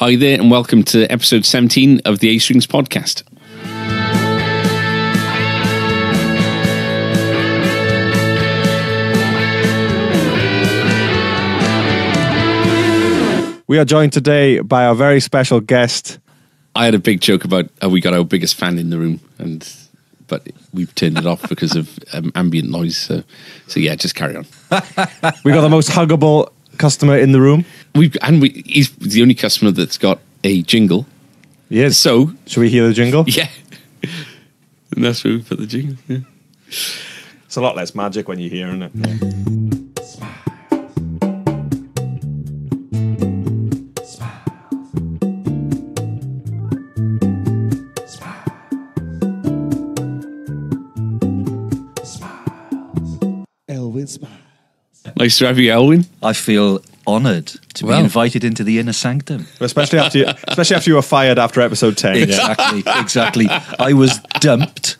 Hi there, and welcome to episode 17 of the A Strings podcast. We are joined today by our very special guest. I had a big joke about how we got our biggest fan in the room, and but we've turned it off because of um, ambient noise. So, so yeah, just carry on. We got the most huggable customer in the room. We and we he's the only customer that's got a jingle. Yes. So Should we hear the jingle? yeah, and that's where we put the jingle. Yeah. It's a lot less magic when you hear it. Elwyn Nice to have you, Elwyn. I feel honoured to Well. be invited into the inner sanctum. Especially after you, especially after you were fired after episode ten. Yeah. Exactly, exactly. I was dumped,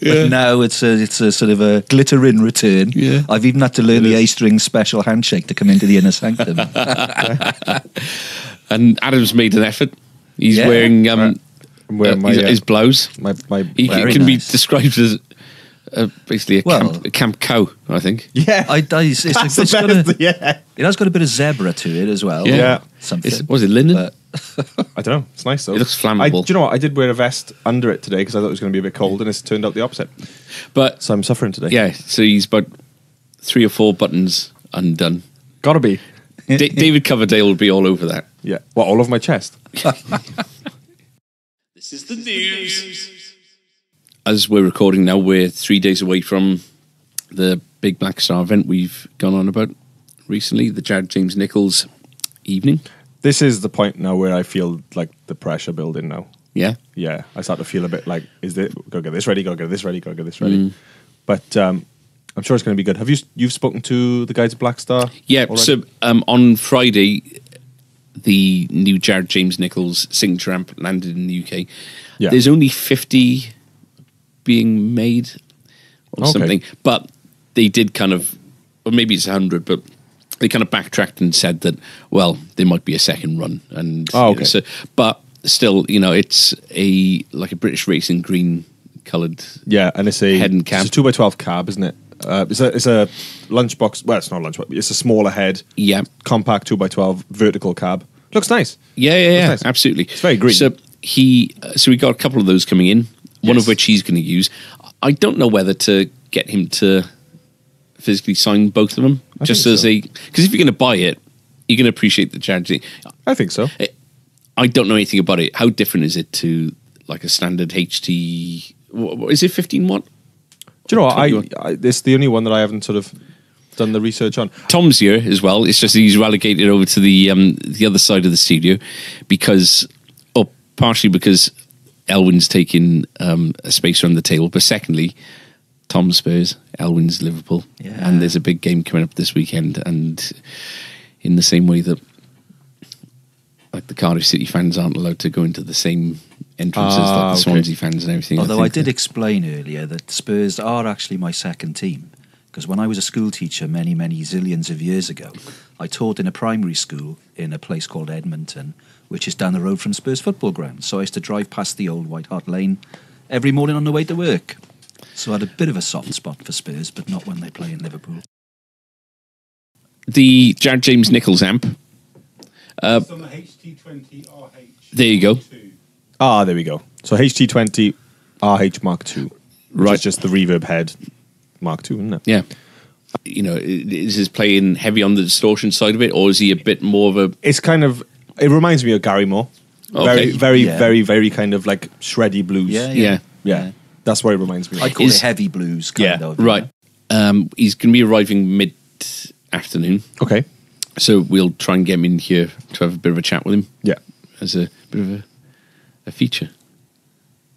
but now it's a it's a sort of a glitter in return. Yeah. I've even had to learn the A string special handshake to come into the inner sanctum. And Adam's made an effort. He's Yeah. wearing um, Right. I'm wearing uh, my, his, uh, his blouse. My my He Very can be nice. described as uh, basically a, Well- camp, a camp cow, I think. yeah. I, I it's, it's, That's it's the got a. Yeah. it has got a bit of zebra to it as well. Yeah. Yeah. something. It's, was it linen? But- I don't know. It's nice though. It looks flammable. I, do you know what? I did wear a vest under it today because I thought it was going to be a bit cold, and it's turned out the opposite. but So I'm suffering today. yeah, so he's about three or four buttons undone. Gotta be. D- David Coverdale would be all over that. Yeah. What? All over my chest. This is the news. As we're recording now, we're three days away from the big Blackstar event we've gone on about recently, the Jared James Nichols evening. This is the point now where I feel like the pressure building now. Yeah. yeah, I start to feel a bit like, is this go get this ready, go get this ready, go get this ready. Mm. But um, I'm sure it's going to be good. Have you you've spoken to the guys at Blackstar? Yeah. already? So um, on Friday, the new Jared James Nichols signature amp landed in the UK. Yeah. There's only 50 being made or Okay. something, but they did kind of, or maybe it's 100, but they kind of backtracked and said that, well, there might be a second run. And Oh, you know, so, but still, you know, it's a like a British racing green coloured. yeah, and it's a Head and cab. It's a two by twelve cab, isn't it? Uh, it's a it's a lunchbox. Well, it's not a lunchbox. It's a smaller head, Yeah. compact two by twelve vertical cab. Looks nice. Yeah, yeah, yeah, nice. absolutely. It's very green. So he, uh, so we got a couple of those coming in. One Yes. of which he's going to use. I don't know whether to get him to physically sign both of them, I just as so. a because if you're going to buy it, you're going to appreciate the charity. I think so. I don't know anything about it. How different is it to like a standard HT? What, what, is it 15 watt? Do you know what? I, I it's the only one that I haven't sort of done the research on. Tom's here as well. It's just he's relegated over to the um, the other side of the studio because, oh, partially because Elwyn's taking um, a space around the table, but secondly, Tom Spurs, Elwyn's Liverpool, Yeah. and there's a big game coming up this weekend. And in the same way that, like the Cardiff City fans aren't allowed to go into the same entrances Ah, like the okay. Swansea fans and everything. Although I, think did that- explain earlier that Spurs are actually my second team. Because when I was a school teacher many, many zillions of years ago, I taught in a primary school in a place called Edmonton, which is down the road from Spurs football ground. So I used to drive past the old White Hart Lane every morning on the way to work. So I had a bit of a soft spot for Spurs, but not when they play in Liverpool. the Jared James Nichols amp. Uh, It's on the HT20 RH. There you go. Ah, there we go. So HT20 RH Mark II. Right. is just the reverb head Mark II, isn't it? Yeah. You know, is his playing heavy on the distortion side of it, or is he a bit more of a? It's kind of. It reminds me of Gary Moore. Okay. Very, very, Yeah. very, very kind of like shreddy blues. Yeah, Yeah, yeah. That's what it reminds me. of. I'd call Is- it heavy blues, kind Yeah, of. right. Um, he's going to be arriving mid afternoon, okay. so we'll try and get him in here to have a bit of a chat with him Yeah. as a bit of a, a feature.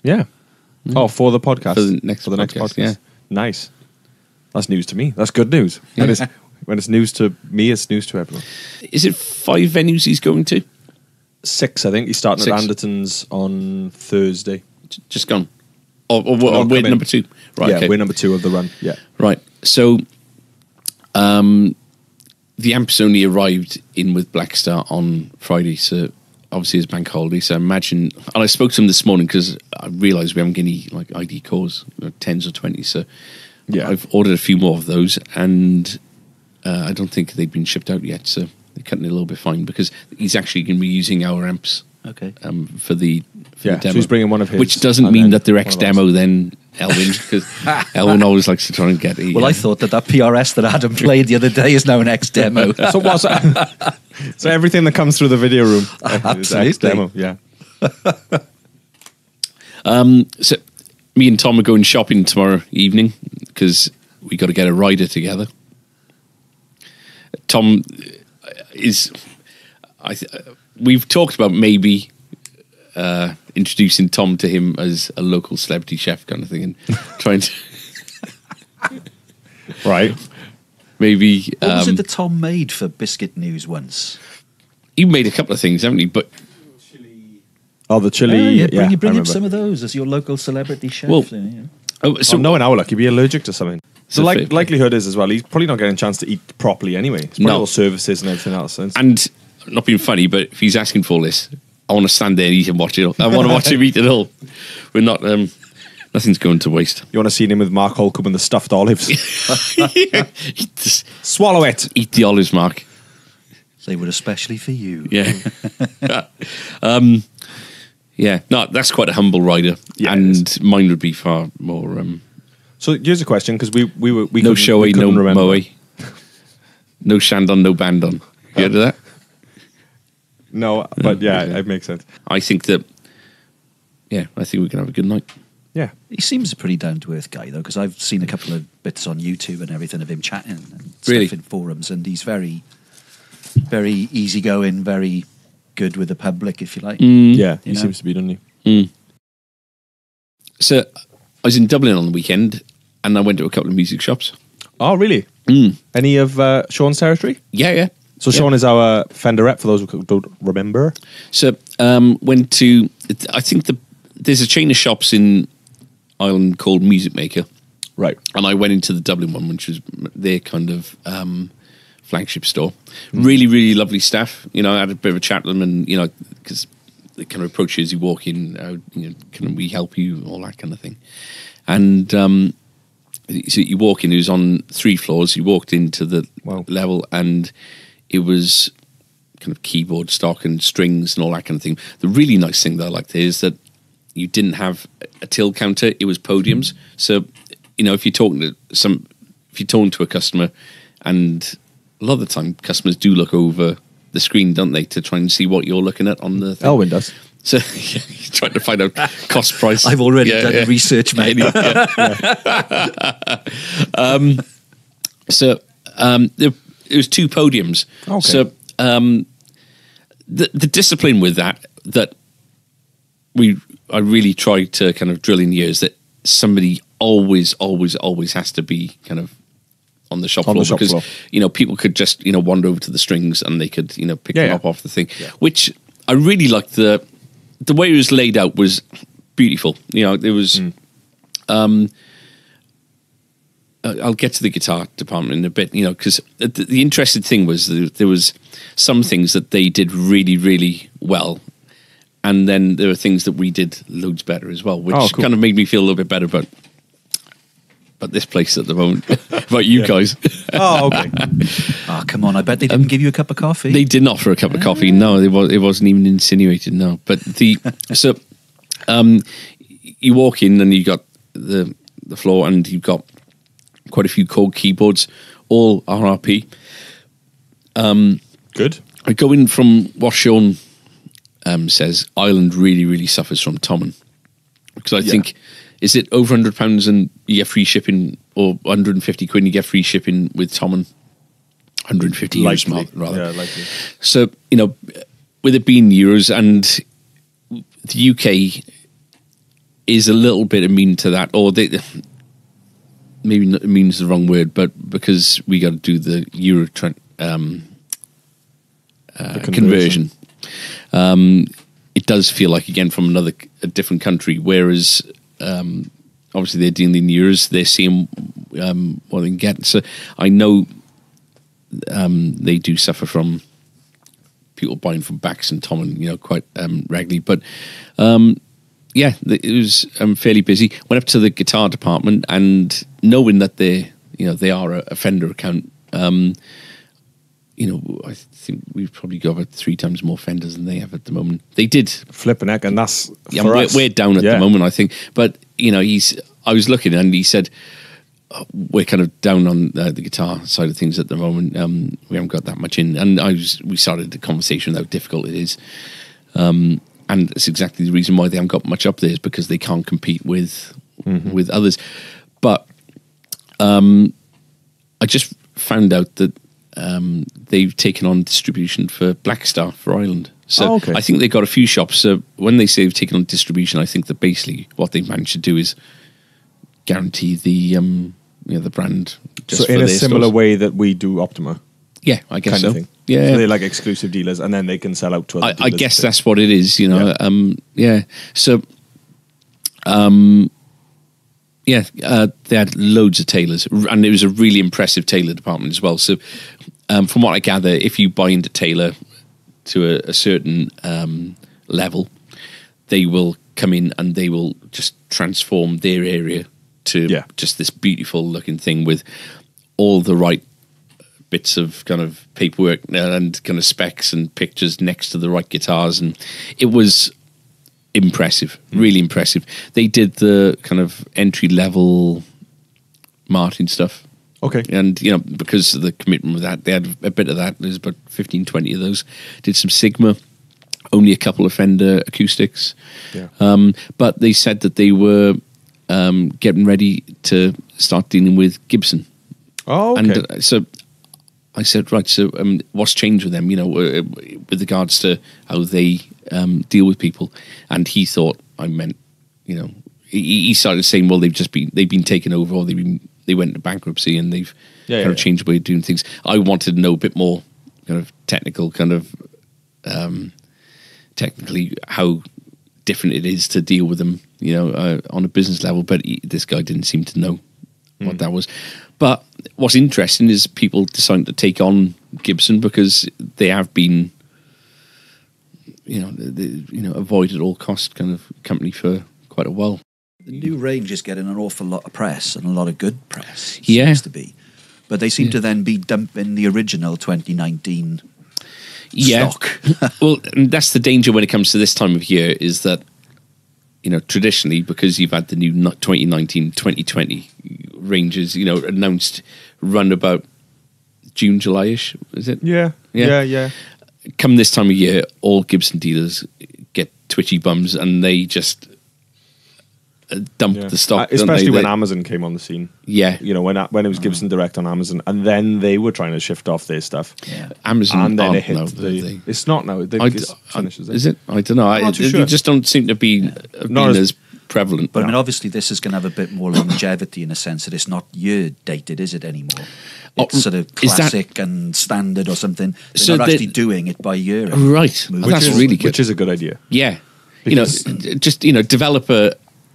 Yeah. Oh, for the podcast. Mm. For the next for the next podcast, podcast. yeah. Nice. That's news to me. That's good news. When it's when it's news to me, it's news to everyone. Is it five venues he's going to? Six, I think. He's starting Six. at Anderton's on Thursday. J- Just gone. Or, or, No, or we're come number two. Right. yeah, okay. we're number two of the run. Yeah. Right. So, um, the amps only arrived in with Blackstar on Friday. So, obviously it's bank holiday, so I imagine. And I spoke to him this morning because I realised we haven't got any like ID:Cores, you know, tens or twenties. So Yeah. I've ordered a few more of those, and uh, I don't think they've been shipped out yet. So they're cutting it a little bit fine because he's actually going to be using our amps Okay. um, for the for Yeah, the so demo. he's bringing one of his, which doesn't mean that they're ex demo then Elwyn because Elwyn always likes to try and get. A, Well, I uh, thought that that PRS that Adam played the other day is now an ex demo. So what's so everything that comes through the video room is Absolutely. ex-demo, Yeah. so me and Tom are going shopping tomorrow evening because we got to get a rider together. Tom is, I th- we've talked about maybe uh, introducing Tom to him as a local celebrity chef kind of thing and trying to Right. maybe What was um, it that Tom made for Biscuit News once? you made a couple of things, haven't you? But Chili. Oh, the chili. Oh, yeah, yeah, bring, you bring him some of those as your local celebrity chef. Well, you know. oh, So so knowing our luck, he'd be allergic to something. So like, fair likelihood is as well, he's probably not getting a chance to eat properly anyway. It's probably No. all services and everything else. And and not being funny, but if he's asking for this, I want to stand there and eat and watch it. all. I want to watch him eat it all. We're not. Um, nothing's going to waste. you want to see him with Mark Holcomb and the stuffed olives. Swallow it. eat the olives, Mark. They were especially for you. Yeah. um, yeah. No, that's quite a humble rider, Yeah, and mine would be far more. Um, So here's a question because we we were we no couldn't- showy, we no couldn't remember. moe, no shandon, no bandon. You heard of that? No, but yeah, it makes sense. I think that. Yeah, I think we can have a good night. Yeah, He seems a pretty down to earth guy, though, because I've seen a couple of bits on YouTube and everything of him chatting and stuff Really? in forums, and he's very, very easygoing, very good with the public, if you like. Mm. yeah, he You know? seems to be, doesn't he? Mm. So, I was in Dublin on the weekend, and I went to a couple of music shops. Oh, really? Any of uh, Sean's territory? Yeah, yeah. So Yeah. Sean is our Fender rep for those who don't remember. So um, went to I think the there's a chain of shops in Ireland called Music Maker, Right. and I went into the Dublin one, which was their kind of um, flagship store. Really, really lovely staff. You know, I had a bit of a chat with them, and you know, because kind of approach you as you walk in. Uh, you know, can we help you? All that kind of thing. And um, so you walk in. It was on three floors. You walked into the Wow. level, and it was kind of keyboard stock and strings and all that kind of thing. The really nice thing that I liked is that you didn't have a till counter; it was podiums. So, you know, if you're talking to some, if you're talking to a customer, and a lot of the time customers do look over the screen, don't they, to try and see what you're looking at on the thing. Elwyn does. So yeah, you're trying to find out cost price. I've already Yeah, done yeah. research, mate. So um, there, it was two podiums. Okay. So um, the the discipline with that that we I really tried to kind of drill in here is that somebody always always always has to be kind of on the shop On floor the shop because floor. you know people could just you know wander over to the strings and they could you know pick Yeah, them yeah. up off the thing which I really liked the the way it was laid out was beautiful you know there was Hmm. um I'll get to the guitar department in a bit, you know, because the, the interesting thing was there was some things that they did really, really well, and then there were things that we did loads better as well, which Oh, cool. kind of made me feel a little bit better about about this place at the moment, about you guys. Oh, okay. oh, come on. I bet they didn't give you a cup of coffee. They did not for a cup of coffee. No, it was it wasn't even insinuated. No, but the so um, you walk in and you got the the floor and you've got quite a few cold keyboards, all RRP. Good. I go in from what Sean um, says. Ireland really, really suffers from Thomann because I Yeah. think is it over hundred pounds and you get free shipping, or hundred and fifty quid and you get free shipping with Thomann. Hundred and fifty euros, Likely. rather. Yeah, likely. So you know, with it being euros and the UK is a little bit immune to that, or they maybe not immune is the wrong word, but because we got to do the euro um, uh, The conversion, um, it does feel like again from another a different country. Whereas um, obviously they're dealing in euros, they're seeing um, what they can get. So I know um, they do suffer from people buying from Bax and Thomann, and you know, quite um, regularly. But um, yeah, it was um, fairly busy. Went up to the guitar department, and knowing that they, you know, they are a, a Fender account. You know, I think we've probably got about three times more Fenders than they have at the moment. They did flip Flipping heck, and that's yeah, for we're, us. we're down at Yeah. the moment, I think. But you know, he's. I was looking and he said "Oh, we're kind of down on uh, the guitar side of things at the moment. Um, we haven't got that much in, and I was. We started the conversation how difficult it is, um, and it's exactly the reason why they haven't got much up there is because they can't compete with with others. But um, I just found out that um, they've taken on distribution for Blackstar for Ireland. So Oh, okay. I think they've got a few shops. So when they say they've taken on distribution, I think that basically what they've managed to do is guarantee the um, you know the brand. Just So in a similar stores. way that we do Optima yeah, I guess kind so. thing. Yeah, so they're like exclusive dealers, and then they can sell out to other I, I guess that's what it is, you know. Yeah. Um, yeah. So, um, yeah, uh, they had loads of Taylors, and it was a really impressive Taylor department as well. So, um, from what I gather, if you buy into Taylor to a, a certain um, level, they will come in and they will just transform their area to Yeah. just this beautiful looking thing with all the right bits of kind of paperwork and kind of specs and pictures next to the right guitars and it was impressive really impressive. They did the kind of entry level martin stuff. Okay. and you know because of the commitment with that they had a bit of that. There's about 15 20 of those. Did some sigma only a couple of fender acoustics. Yeah. um, but they said that they were um, getting ready to start dealing with gibson. Oh, okay. and uh, so I said, right, so um, what's changed with them, you know, uh, with regards to how they um, deal with people? And he thought I meant, you know, he, he started saying, well, they've just been, they've been taken over or they've been, they went into bankruptcy and they've Yeah, kind yeah, of yeah. changed the way of doing things. I wanted to know a bit more kind of technical, kind of um, technically how different it is to deal with them, you know, uh, on a business level. But he, this guy didn't seem to know what that was. But what's interesting is people deciding to take on Gibson because they have been, you know, the, you know, avoid at all cost kind of company for quite a while. The new range is getting an awful lot of press and a lot of good press. it Yeah. Seems to be. But they seem to then be dumping the original 2019 Yeah. stock. well, and that's the danger when it comes to this time of year is that, you know, traditionally, because you've had the new 2019 2020 ranges, you know, announced run about June, July ish, is it? yeah, Yeah. yeah, yeah. Come this time of year, all Gibson dealers get twitchy bums and they just uh, dump yeah. the stock. Uh, especially they? when They- Amazon came on the scene. Yeah. You know, when when it was Gibson Direct on Amazon, and then they were trying to shift off their stuff. Yeah. Amazon and then aren't it hit now, the. they- It's not now. They, I, it's I- finished, is it? is it? I don't know. I, not too they sure. just don't seem to be have Not been as- as, prevalent. But I mean, obviously, this is going to have a bit more longevity in a sense that it's not year dated, is it anymore? Oh, It's sort of is that- classic and standard or something. They're So not they- actually doing it by year. right. Which Well, that's is, really good. Which is a good idea. Yeah. You know, just you know, develop a,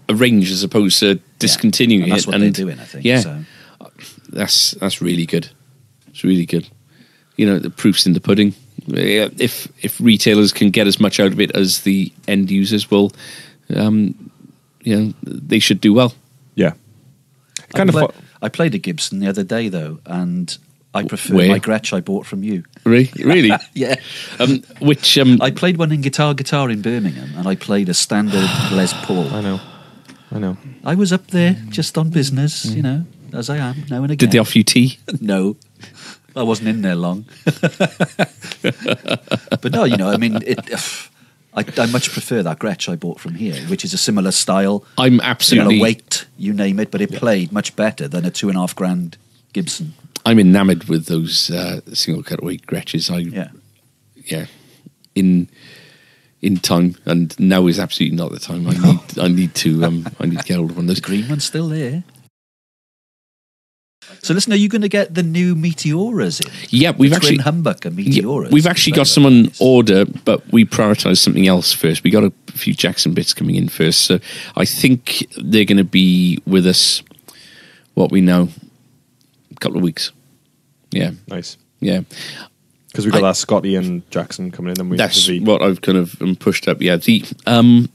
a range as opposed to discontinuing And that's it. what and they're doing, I think. Yeah, So. that's that's really good. It's really good. You know, the proof's in the pudding. If if retailers can get as much out of it as the end users will, um, you know, they should do well. Yeah. Kind I, of. play- fu- I played a Gibson the other day though, and I prefer Where? my Gretsch I bought from you. Really, really. Yeah, um, which um, I played one in Guitar Guitar in Birmingham, and I played a standard Les Paul. I know. I know. I was up there just on business, you know, as I am now and again. did they offer you tea? No, I wasn't in there long. but no, you know, I mean, it, I, I much prefer that Gretsch I bought from here, which is a similar style, I'm absolutely similar weight, you name it, but it played much better than a two and a half grand Gibson. I'm enamored with those uh, single cutaway Gretsches. I Yeah. yeah, in in time, and now is absolutely not the time. I need I need to um I need to get hold of one of those. The green one's still there. So listen, are you going to get the new Meteoras in? Yeah, we've the actually twin humbucker yeah, we've actually got Very, some on order, but we prioritised something else first. We got a few Jackson bits coming in first, so I think they're going to be with us. What we know, a couple of weeks. Yeah, Nice. yeah. Because we got I- that Scott Ian Jackson coming in, and we That's the- what I've kind of um, pushed up. Yeah, the um,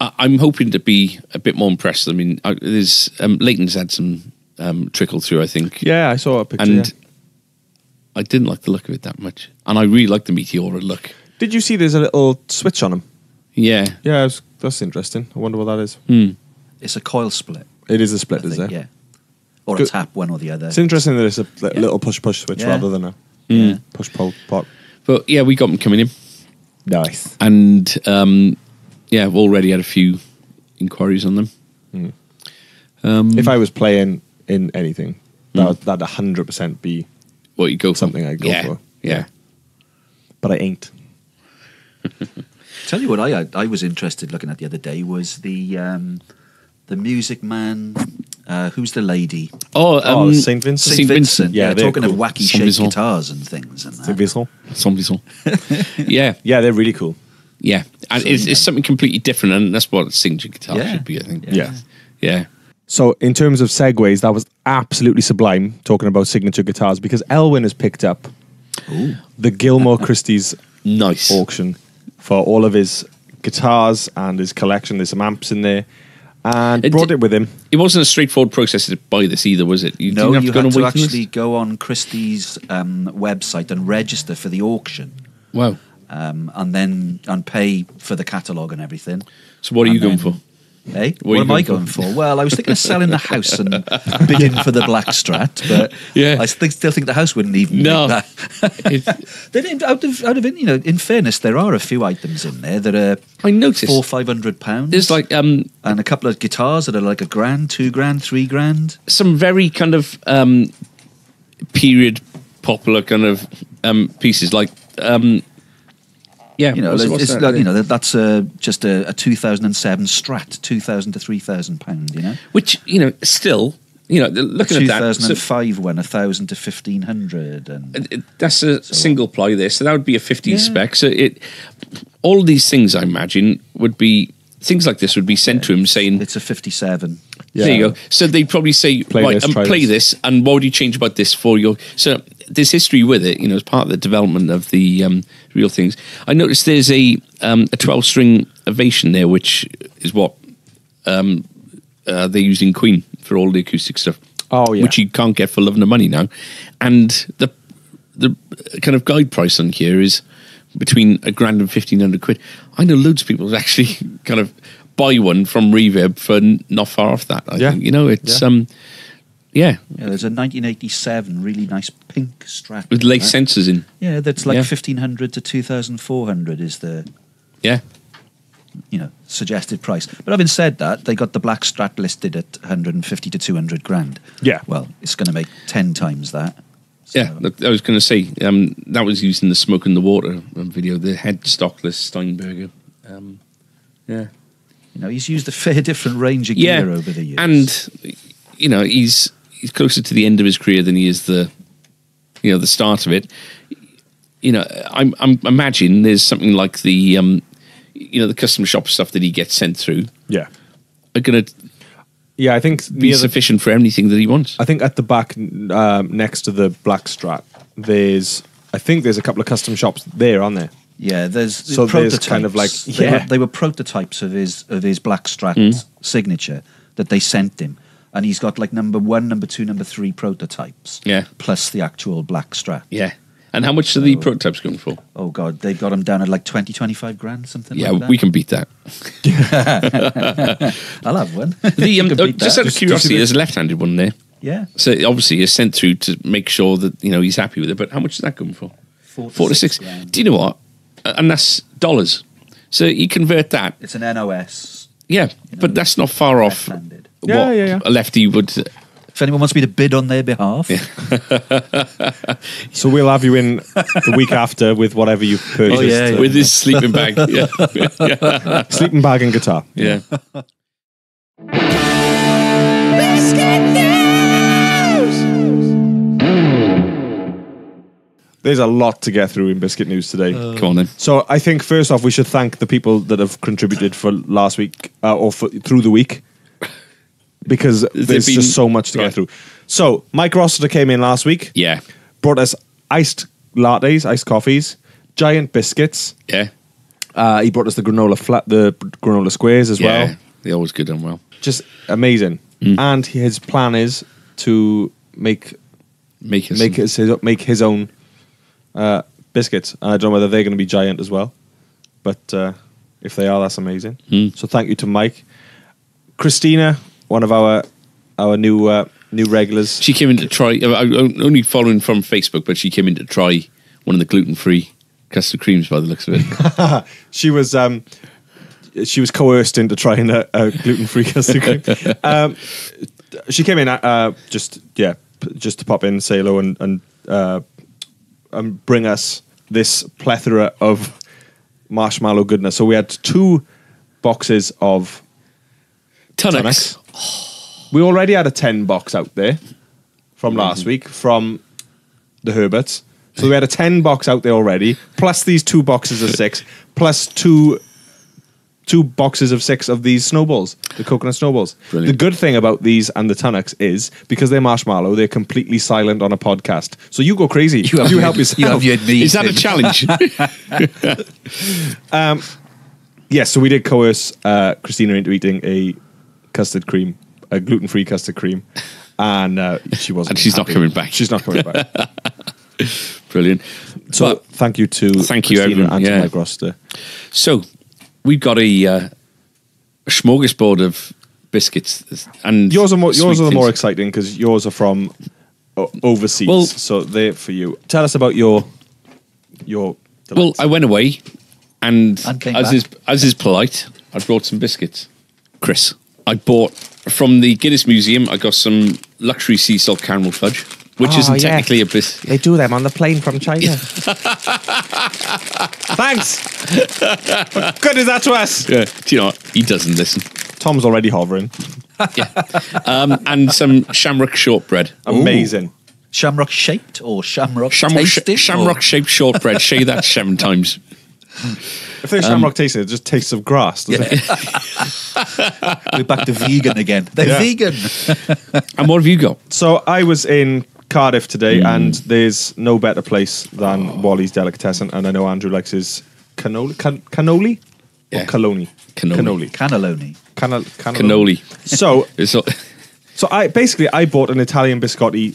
I, I'm hoping to be a bit more impressed. I mean, I, there's um, Leighton's had some um, trickle through, I think, Yeah, I saw a picture. and yeah. I didn't like the look of it that much, and I really like the Meteora look. Did you see? There's a little switch on them. Yeah, Yeah, was- that's interesting. I wonder what that is. Hmm. It's a coil split. It is a split, is think, it? yeah. Or Good. a tap, one or the other. It's interesting that it's a li- Yeah. little push push switch Yeah. rather than a Yeah. push pull pop. but yeah, we got them coming in, Nice. and um, yeah, I've already had a few inquiries on them. Um, If I was playing in anything, that Mm. would, that'd hundred percent be. what you go something I'd go yeah, for. Yeah, But I ain't. Tell you what, I I was interested looking at the other day was the um, the Music Man. Uh, who's the lady? Oh, Oh, um, Saint Vincent? Saint Vincent. Yeah, Yeah, they're talking of wacky Saint shaped guitars and things. And Saint that. Vincent. Somebody's on. yeah, Yeah, they're really cool. yeah, and So, it's, you it's something completely different, and that's what a signature guitar Yeah. should be. I think. Yeah. yeah. So, in terms of segues, that was absolutely sublime talking about signature guitars because Elwyn has picked up the Gilmour Christie's Nice. auction for all of his guitars and his collection. There's some amps in there, and It brought di- it with him. It wasn't a straightforward process to buy this either, was it? You No, didn't have you to go had to actually list? go on Christie's um, website and register for the auction, Wow. um, and then and pay for the catalogue and everything. So what are you And going for? Hey, What what, am I going going for? Well, I was thinking of selling the house and bidding for the black strat, but Yeah. I think, still think the house wouldn't even No. that. They didn't, out of out of you know, in fairness, there are a few items in there that are I noticed four five hundred pounds. there's like um, and a couple of guitars that are like a grand, two grand, three grand. some very kind of um, period popular kind of um, pieces, like um, yeah, You know, what's- what's it's that? like, you know that, that's a, just a, a two thousand and seven Strat, two thousand to three thousand pound. You know, which you know still you know looking two at that. thousand so- one, a thousand to fifteen hundred, and it- it- that's a single ply there, so that would be a 50 Yeah. spec. So it, all these things, I imagine, would be things like this would be sent to him saying, it's a fifty-seven. Yeah. There you go. So they'd probably say, Play right, this, um, and play this. this. and what would you change about this for your? So there's history with it, you know, as part of the development of the um, real things. I noticed there's a um, a 12 string ovation there, which is what um, uh, they use in Queen for all the acoustic stuff. Oh, yeah. which you can't get for love nor money now, and the the kind of guide price on here is between a grand and fifteen hundred quid. I know loads of people actually kind of buy one from Reverb for n- not far off that. I Yeah. think you know it's Yeah. um yeah Yeah, there's a 1987 really nice pink Strat with lace right? sensors in. Yeah, that's like Yeah. 1500 to 2400 is the Yeah, you know suggested price. But having said that, they got the black Strat listed at 150 to 200 grand. Yeah. Well, it's going to make 10 times that. So- yeah. that- I was going to say um, that was used in the Smoke and the Water um, video, the headstockless Steinberger. Um, yeah, You know, he's used a fair different range of yeah, gear over the years. and you know he's he's closer to the end of his career than he is the you know the start of it. You know, I'm I'm imagine there's something like the um, you know the custom shop stuff that he gets sent through Yeah. are going to Yeah, I think be the- sufficient for anything that he wants. I think at the back, um, next to the black strat, there's. I think there's a couple of custom shops there, aren't there? yeah, there's So there's prototypes. kind of like- they, yeah. were, they were prototypes of his of his black Strat Mm. signature that they sent him, and he's got like number one, number two, number three prototypes. Yeah. plus the actual black strat. Yeah. And how much are the prototypes going for? Oh god, they've got him down at like 20, 25 grand, something Yeah, like that. we can beat that. I'll have one. The, um, beat just that. out of curiosity, there's a left-handed one there. yeah, So obviously it's sent through to make sure that you know he's happy with it. But how much is that going for? four to, Four to six. Do you know what? And that's dollars. So you convert that, It's an NOS. yeah. You know, but that's not far off left-handed. what Yeah, yeah, yeah. a lefty would. If anyone wants me to bid on their behalf, So we'll have you in the week after with whatever you've purchased. Oh, yeah, yeah. with his sleeping bag. Yeah, Sleeping bag and guitar. yeah. Biscuit news There's a lot to get through in Biscuit News today. Come on then. So I think first off, we should thank the people that have contributed for last week uh, or for, through the week because there there's been- just so much to Right. get through. So Mike Rossiter came in last week, Yeah, brought us iced lattes, iced coffees, giant biscuits. Yeah. Uh, he brought us the granola flat, the granola squares as Yeah. well. They're always good and well. Just amazing. Mm. And his plan is to make Make us make his, his make his own uh, biscuits. And I don't know whether they're going to be giant as well, but uh, if they are, that's amazing. Mm. So thank you to Mike, Christina, one of our our new uh, new regulars. She came in to try. I- I'm only following from Facebook, but she came in to try one of the gluten-free custard creams by the looks of it. She was um, she was coerced into trying a, a gluten free custard cream. um, she came in uh, just yeah just to pop in, say hello, and and uh, and bring us this plethora of marshmallow goodness. So we had two boxes of Tunnocks. We already had a 10 box out there from last week from the Herberts. So we had a 10 box out there already, plus these two boxes of six, plus two two boxes of six of these snowballs, the coconut snowballs. Brilliant. The good thing about these and the Tunnocks is because they're marshmallow, they're completely silent on a podcast. So you go crazy. You, have help your- yourself. You have your knees Is that a in. challenge? Yes, so we did coerce uh, Christina into eating a custard cream, a gluten free custard cream. And uh, she wasn't. And she's not coming back. She's not coming back. Brilliant. So But- thank you to Thank you, Christina everyone, and yeah. to Mike Rossiter. So we've got a, uh, a smorgasbord of biscuits, and Yours are more. Yours are the more exciting because yours are from o- overseas. Well- so they're for you. Tell us about your your. Well. I went away, and, And as back. is as is polite, I brought some biscuits. Chris, I bought from the Guinness Museum. I got some luxury sea salt caramel fudge, which Oh, isn't yeah. technically a biscuit. They do them on the plane from China. Thanks. what good is that to us? Yeah, do you know what? He doesn't listen. Tom's already hovering. Um, and some shamrock shortbread. Amazing. Shamrock shaped or shamrock, Shamrock, sh- shamrock or- shaped shortbread. Say that seven times. If they're shamrock tasting, it just tastes of grass. Doesn't? We're back to vegan again. They're Yeah. vegan. And what have you got? So I was in Cardiff today, Hmm. and there's no better place than Wally's Delicatessen, and I know Andrew likes his cannoli. Can- cannoli? Yeah. Or cannoli? Cannoli. Cannelloni. Canna- cannoli. Cannoli. So, so I basically I bought an Italian biscotti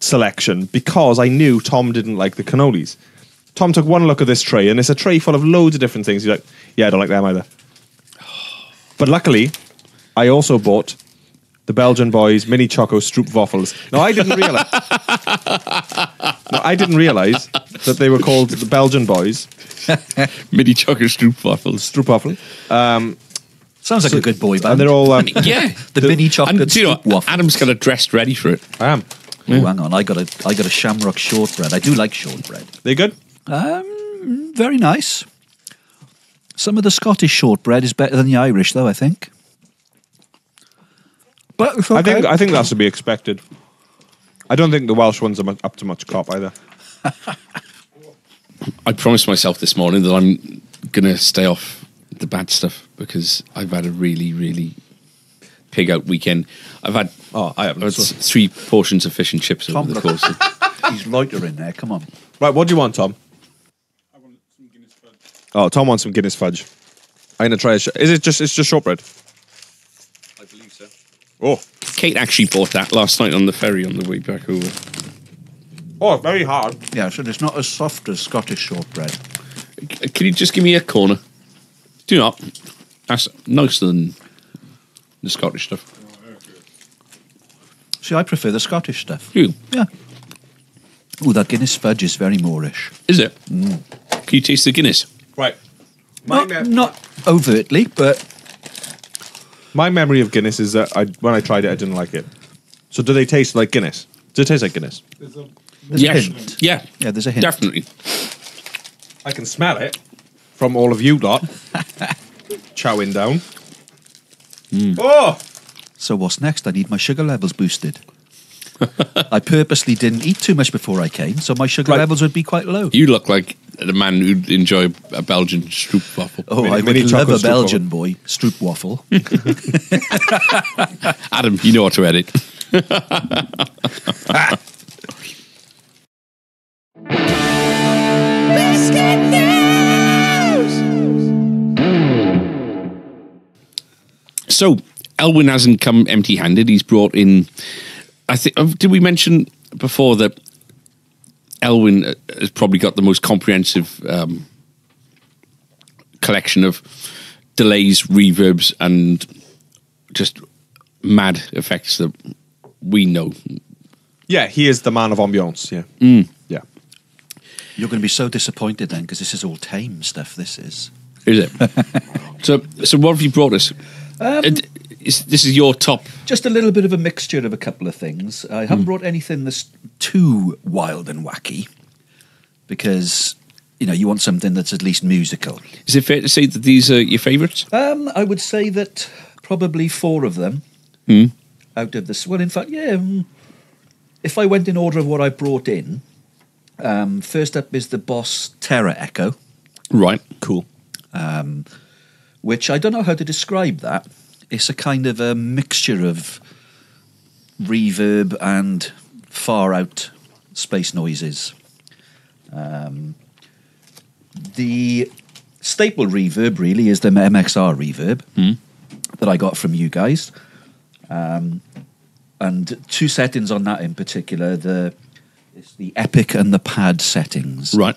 selection because I knew Tom didn't like the cannolis. Tom took one look at this tray, and it's a tray full of loads of different things. He's like, "Yeah, I don't like them either." But luckily, I also bought the Belgian Boys mini choco stroop waffles. Now I didn't realize. no, I didn't realize that they were called the Belgian Boys mini chocolate stroop waffles. stroop waffle. Sounds like a good boy band. And they're all. Um, Yeah. the, mini chocolate And do you know, what? waffle. Adam's got it dressed ready for it. I am. Oh, hang on. I got a I got a shamrock shortbread. I do like shortbread. They're good? Um, very nice. Some of the Scottish shortbread is better than the Irish, though. I think. But it's I think. I think that's to be expected. I don't think the Welsh ones are up to much cop either. I promised myself this morning that I'm going to stay off the bad stuff because I've had a really, really pig out weekend. I've had Oh, I haven't. Had three portions of fish and chips over the course. Of, he's loitering there. Come on. Right, what do you want, Tom? I want some Guinness fudge. Oh, Tom wants some Guinness fudge. I'm gonna try. A sh- is it just? It's just shortbread. I believe so. Oh, Kate actually bought that last night on the ferry on the way back over. oh, very hard. Yeah, so it's not as soft as Scottish shortbread. C- Can you just give me a corner? Do not. That's nicer than the Scottish stuff. See, I prefer the Scottish stuff. You Yeah. Oh, that Guinness fudge is very Moorish. is it? Mm. Can you taste the Guinness? Right. My, Not, me- not overtly, but my memory of Guinness is that I when I tried it, I didn't like it. So, do they taste like Guinness? Do they taste like Guinness? There's a there's a hint. Yeah. Yeah, there's a hint. Definitely. I can smell it from all of you lot. Chowing down. Hmm. Oh, So what's next? I need my sugar levels boosted. I purposely didn't eat too much before I came, so my sugar Right. levels would be quite low. You look like the man who'd enjoy a Belgian stroop waffle. Oh, Mini- I mini would love a stroop Belgian boy, stroop waffle. Adam, you know how to edit. So Elwyn hasn't come empty-handed. He's brought in. I think. uh, Did we mention before that Elwyn uh, has probably got the most comprehensive um, collection of delays, reverbs, and just mad effects that we know. Yeah, he is the man of ambiance. Yeah. Yeah. You're going to be so disappointed then because this is all tame stuff. This is. Is it? so, so what have you brought us? It- is- this is your top. Just a little bit of a mixture of a couple of things. I Hmm. haven't brought anything that's too wild and wacky because you know you want something that's at least musical. Is it fair to say that these are your favourites? Um, I would say that probably four of them Hmm. out of this. Well, in fact, yeah. mm, If I went in order of what I brought in, um, first up is the Boss Tera Echo, Right. Cool. which I don't know how to describe that. It's a kind of a mixture of reverb and far out space noises. Um, the staple reverb really is the MXR reverb that I got from you guys. Um, and two settings on that in particular the it's the epic and the pad settings Right.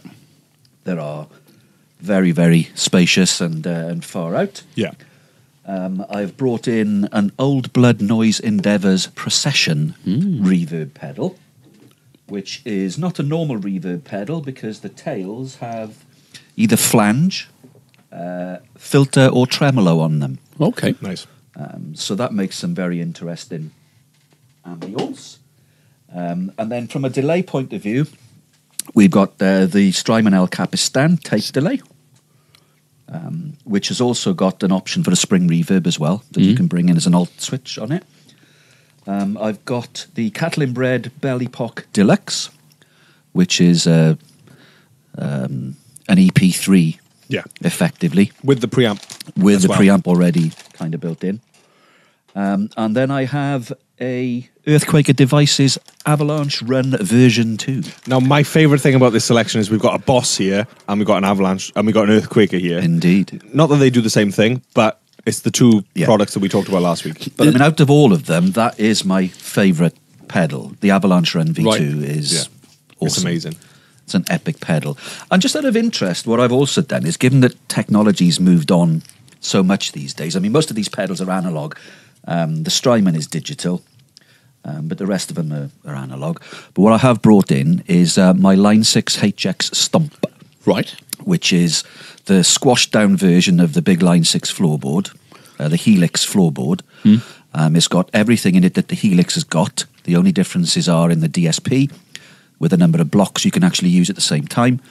that are very very spacious and uh, and far out Yeah. Um, I've brought in an Old Blood Noise Endeavours Procession reverb pedal, which is not a normal reverb pedal because the tails have either flange, uh, filter, or tremolo on them. Okay. Nice. Um, so that makes some very interesting ambience. Um, and then from a delay point of view, we've got uh, the Strymon El Capistan tape delay, um, which has also got an option for a spring reverb as well that you can bring in as an alt switch on it. Um, I've got the Cattle Inbred Belly Pock Deluxe, which is uh, um, an EP3 Yeah. effectively With the preamp. with the well. preamp already kind of built in. Um, and then I have a Earthquaker Devices Avalanche Run version 2. Now, my favorite thing about this selection is we've got a boss here, and we've got an avalanche, and we've got an earthquaker here. Indeed. Not that they do the same thing, but it's the two Yeah. products that we talked about last week. But I mean, out of all of them, that is my favourite pedal. The Avalanche Run V2 Right. is Yeah. It's awesome. amazing. It's an epic pedal. And just out of interest, what I've also done is given that technology's moved on so much these days, I mean, most of these pedals are analog. Um, the Strymon is digital, um, but the rest of them are, are analog. But what I have brought in is uh, my Line 6 HX Stomp, Right. which is the squashed down version of the big Line 6 floorboard, uh, the Helix floorboard. Um, it's got everything in it that the Helix has got. The only differences are in the DSP, with a number of blocks you can actually use at the same time,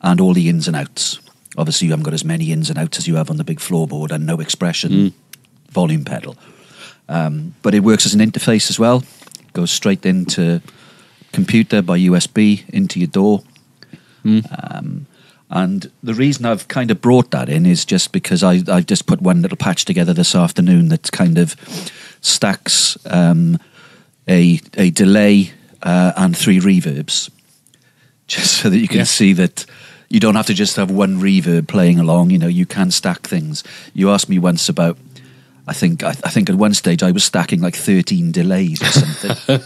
and all the ins and outs. Obviously, you haven't got as many ins and outs as you have on the big floorboard, and no expression volume pedal. Um, but it works as an interface as well. It Goes straight into computer by USB into your DAW. Um, and the reason I've kind of brought that in is just because I, I've just put one little patch together this afternoon that kind of stacks um, a, a delay uh, and three reverbs, just so that you can Yeah. see that you don't have to just have one reverb playing along. You know, you can stack things. You asked me once about. I think I, I think at one stage I was stacking like thirteen delays or something,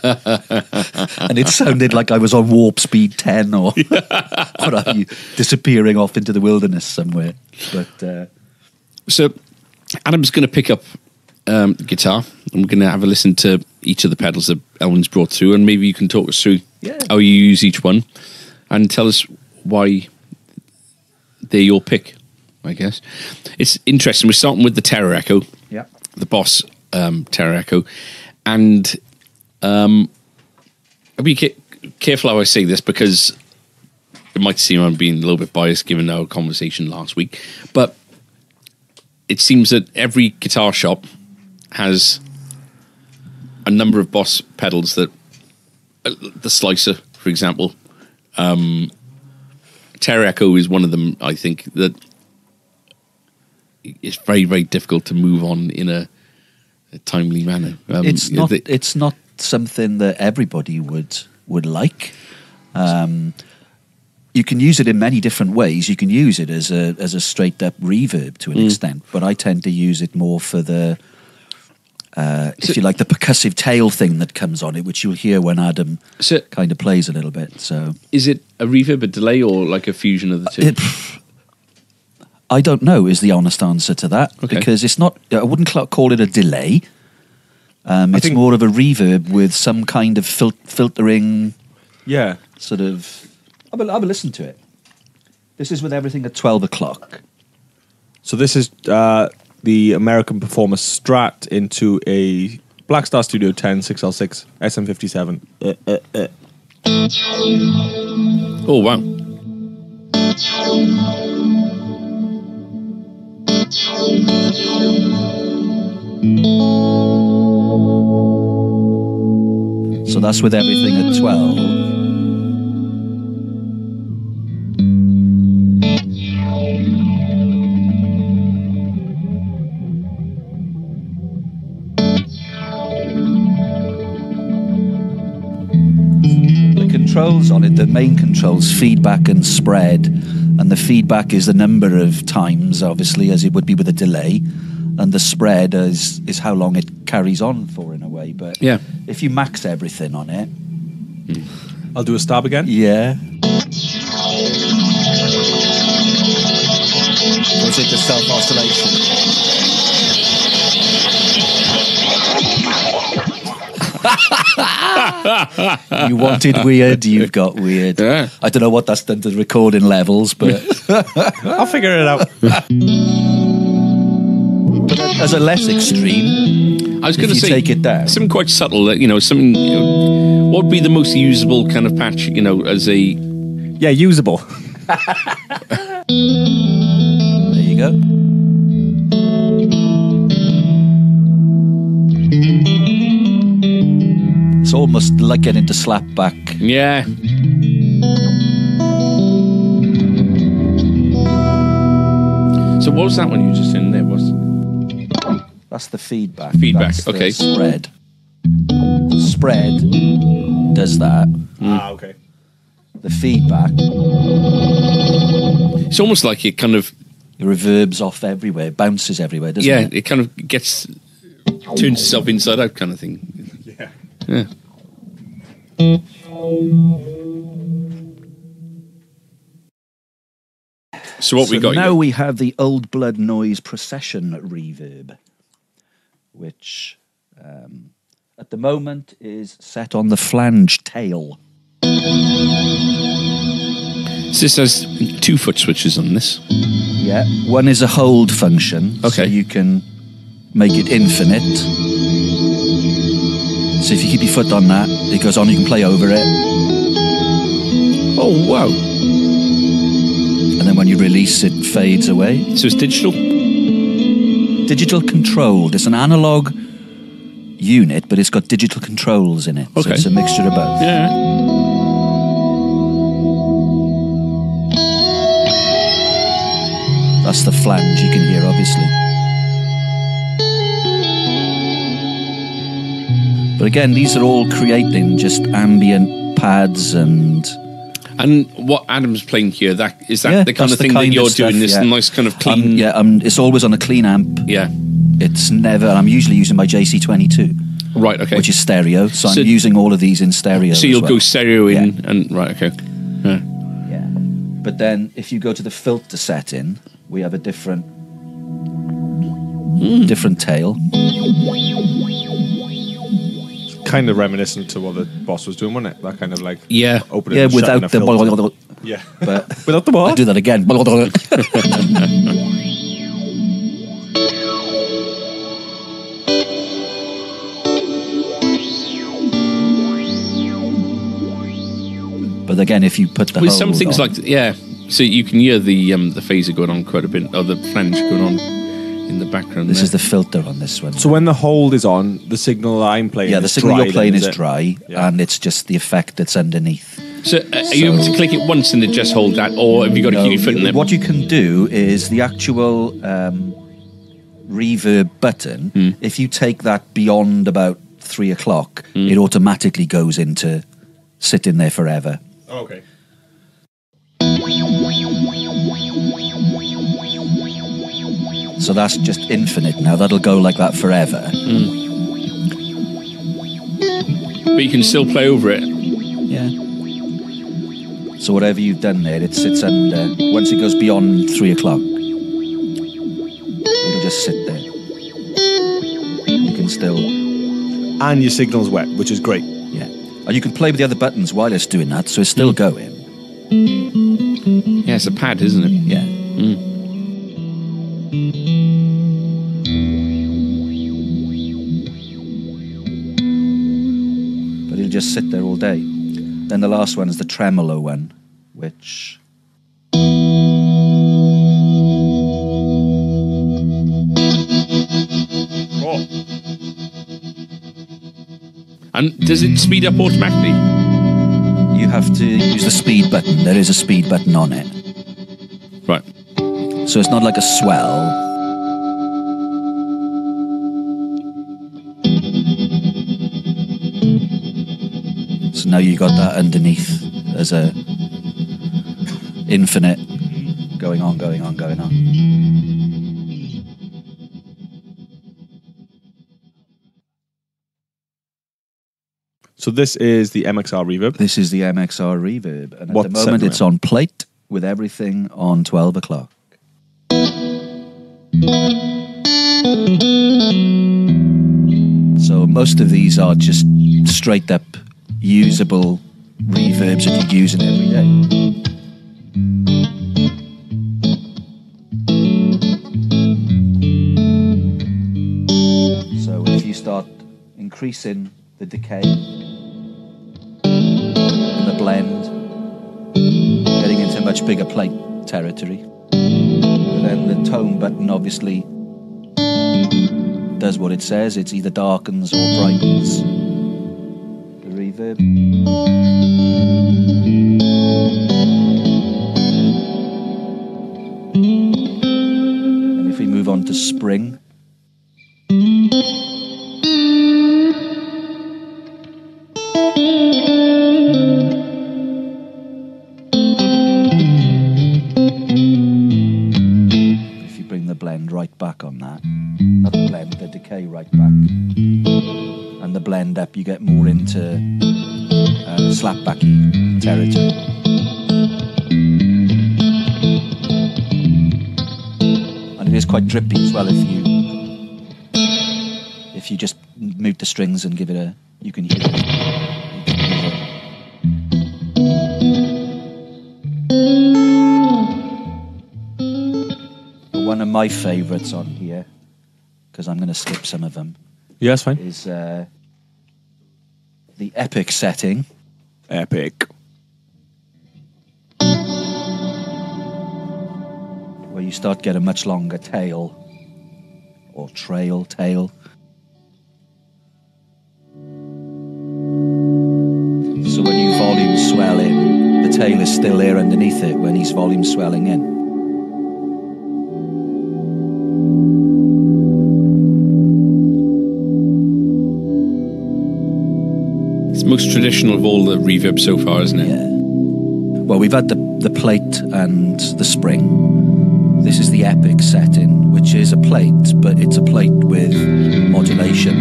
and it sounded like I was on warp speed ten or what have you, disappearing off into the wilderness somewhere. But uh, So Adam's going to pick up um, guitar, and we're going to have a listen to each of the pedals that Elwyn's brought through, and maybe you can talk us through Yeah. how you use each one, and tell us why they're your pick. I guess it's interesting. We're starting with the Tera Echo, the Boss um, Echo, and um, I'll be ca- careful how I say this because it might seem I'm being a little bit biased given our conversation last week, but it seems that every guitar shop has a number of Boss pedals that uh, the Slicer, for example, um, Echo is one of them. I think that it's very very difficult to move on in a, a timely manner. Um, it's not. it's not something that everybody would would like. Um, you can use it in many different ways. You can use it as a as a straight up reverb to an extent, but I tend to use it more for the uh, if So- you like the percussive tail thing that comes on it, which you'll hear when Adam So kind of plays a little bit. So is it a reverb, a delay, or like a fusion of the two? it, I don't know is the honest answer to that Okay. because it's not. I wouldn't call it a delay. Um, it's think- more of a reverb with some kind of fil- filtering Yeah. sort of. Have a, have a listen to it. This is with everything at twelve o'clock. So this is uh, the American Performer Strat into a Blackstar Studio 10 6L6 SM57. Uh, uh, uh. oh wow! So that's with everything at twelve. The controls on it, the main controls, feedback and spread, and the feedback is the number of times, obviously, as it would be with a delay, and the spread is is how long it carries on for in a way. But Yeah. if you max everything on it, hmm. I'll do a stab again. yeah. Was it the self oscillation? You wanted weird, you've got weird. Yeah. I don't know what that's done to the recording levels, but I'll figure it out. as a less extreme, I was going to say take it down. something quite subtle. You know, something. You know, what would be the most usable kind of patch? You know, as a Yeah, usable. there you go. It's almost like getting to slap back. yeah. So what was that one you were just in there? Was That's the feedback. Feedback, That's the okay. Spread. The spread does that. Ah, okay. The feedback, it's almost like it kind of the reverbs off everywhere, bounces everywhere, doesn't yeah, it? it kind of gets turns itself inside out, kind of thing. Yeah. Yeah. So what we So got? now we have the old blood noise procession reverb, which um, at the moment is set on the flange tail. So this has two foot switches on this. Yeah, one is a hold function, so you can make it infinite. So if you keep your foot on that, it goes on. You can play over it, Oh wow! and then when you release, it fades away. So it's digital. Digital controlled. It's an analog unit, but it's got digital controls in it. Okay. So it's a mixture of both. Yeah. That's the flange you can hear, obviously. But again, these are all creating just ambient pads and And what Adam's playing here, that is that yeah, the kind of thing that you're stuff, doing. This yeah. nice kind of Um, clean. yeah, um, it's always on a clean amp. yeah. It's never. I'm usually using my JC22, Right. Okay. which is stereo. So, So- I'm using all of these in stereo. so you'll well. go stereo in and right. Okay. Yeah. Yeah. But then if you go to the filter setting, we have a different Hmm. different tail. Kind of reminiscent to what the boss was doing, wasn't it? That kind of like Yeah. opening Yeah, and without a the filter. Yeah. but Without the I what? do that again. but again, if you put the With some things on- like yeah, so you can hear the um the phaser going on quite a bit, or the flange going on in the background. this there. is the filter on this one. So when the hold is on, the signal I'm playing yeah, the is signal dry you're playing then, is it? dry, Yeah. and it's just the effect that's underneath. So, uh, are you able to click it once and it just hold that, or have you got to No, keep your foot in you- it? What you can do is the actual um, reverb button. Hmm. If you take that beyond about three o'clock, Hmm. it automatically goes into sitting there forever. Oh, okay. So that's just infinite now. That'll go like that forever. Hmm. But you can still play over it. Yeah. So whatever you've done there, it sits under. Once it goes beyond three o'clock, it'll just sit there. You can still, And your signal's wet, which is great. yeah. And you can play with the other buttons while it's doing that, so it's still hmm. going. Yeah, it's a pad, isn't it? Yeah. Sit there all day. Then the last one is the tremolo one, which. And does it speed up automatically? you have to use the speed button. There is a speed button on it. Right. So it's not like a swell. So now you got that underneath as a infinite going on, going on, going on. So this is the MXR reverb. This is the MXR reverb, and at What the moment it's on plate with everything on twelve o'clock. So most of these are just straight up usable reverbs that you're using every day. So if you start increasing the decay and the blend, getting into much bigger plate territory. Then the tone button obviously does what it says. it either darkens or brightens if we move on to spring, if you bring the blend right back on that, the blend, the decay right back, and the blend up, you get more into slapbacky territory. And it is quite drippy as well if you if you just mute the strings and give it a you can hear it. You can hear it. But one of my favourites on here, because I'm going to skip some of them, Yeah, that's fine. is uh, the epic setting. Epic. where you start getting a much longer tail or trail tail. So when you volume swell in, the tail is still there underneath it when he's volume swelling in. Most traditional of all the reverb so far, isn't it? Yeah. Well, we've had the, the plate and the spring. This is the epic setting, which is a plate, but it's a plate with modulation.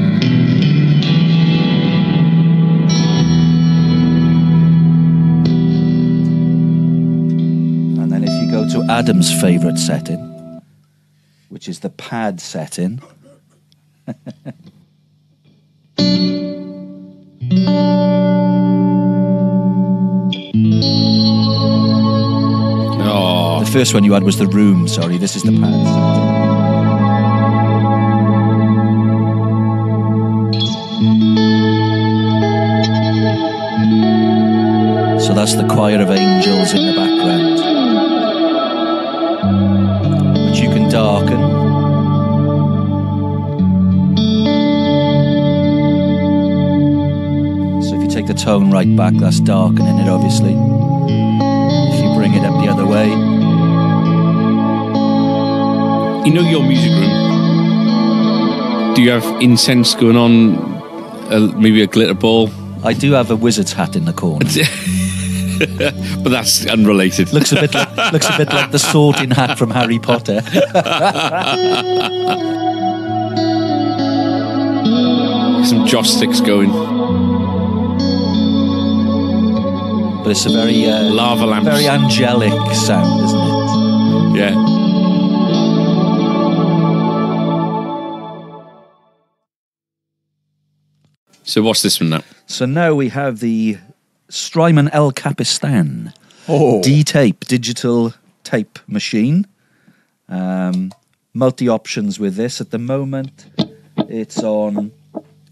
And then if you go to Adam's favourite setting, which is the pad setting, first one you had was the room, sorry, this is the pad. So that's the choir of angels in the background, which you can darken. So if you take the tone right back, that's darkening it, obviously. If you bring it up the other way, you know your music room. Do you have incense going on? Uh, maybe a glitter ball. I do have a wizard's hat in the corner. but that's unrelated. Looks a bit like, looks a bit like the sorting hat from Harry Potter. Some joss sticks going. But it's a very uh, Lava lamp, very angelic sound, isn't it? Yeah. So what's this one now? So now we have the Strymon El Capistan Oh. D-tape digital tape machine. Um, multi options with this at the moment. It's on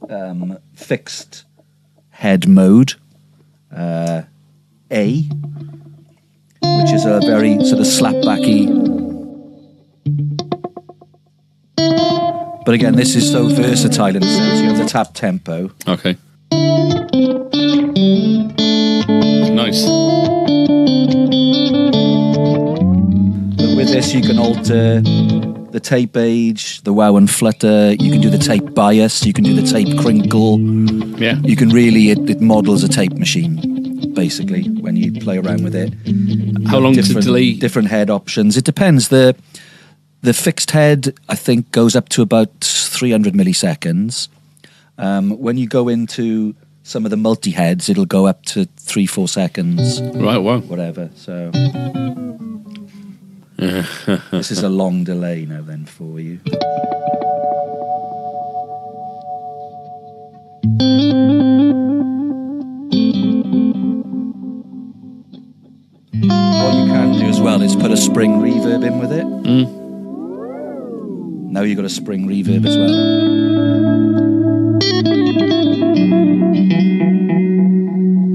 um, fixed head mode, uh, A, which is a very sort of slapbacky. But again, this is so versatile in the sense you have the tap tempo. Okay. Nice. But with this, you can alter the tape age, the wow and flutter. You can do the tape bias. You can do the tape crinkle. Yeah. You can really it, it models a tape machine, basically, when you play around with it. How long different, delay? Different head options. It depends. The the fixed head, I think, goes up to about 300 milliseconds. Um, when you go into some of the multi heads, it'll go up to three, four seconds Right. Wow. whatever. So this is a long delay now then for you. What you can do as well is put a spring reverb in with it. Now you've got a spring reverb as well.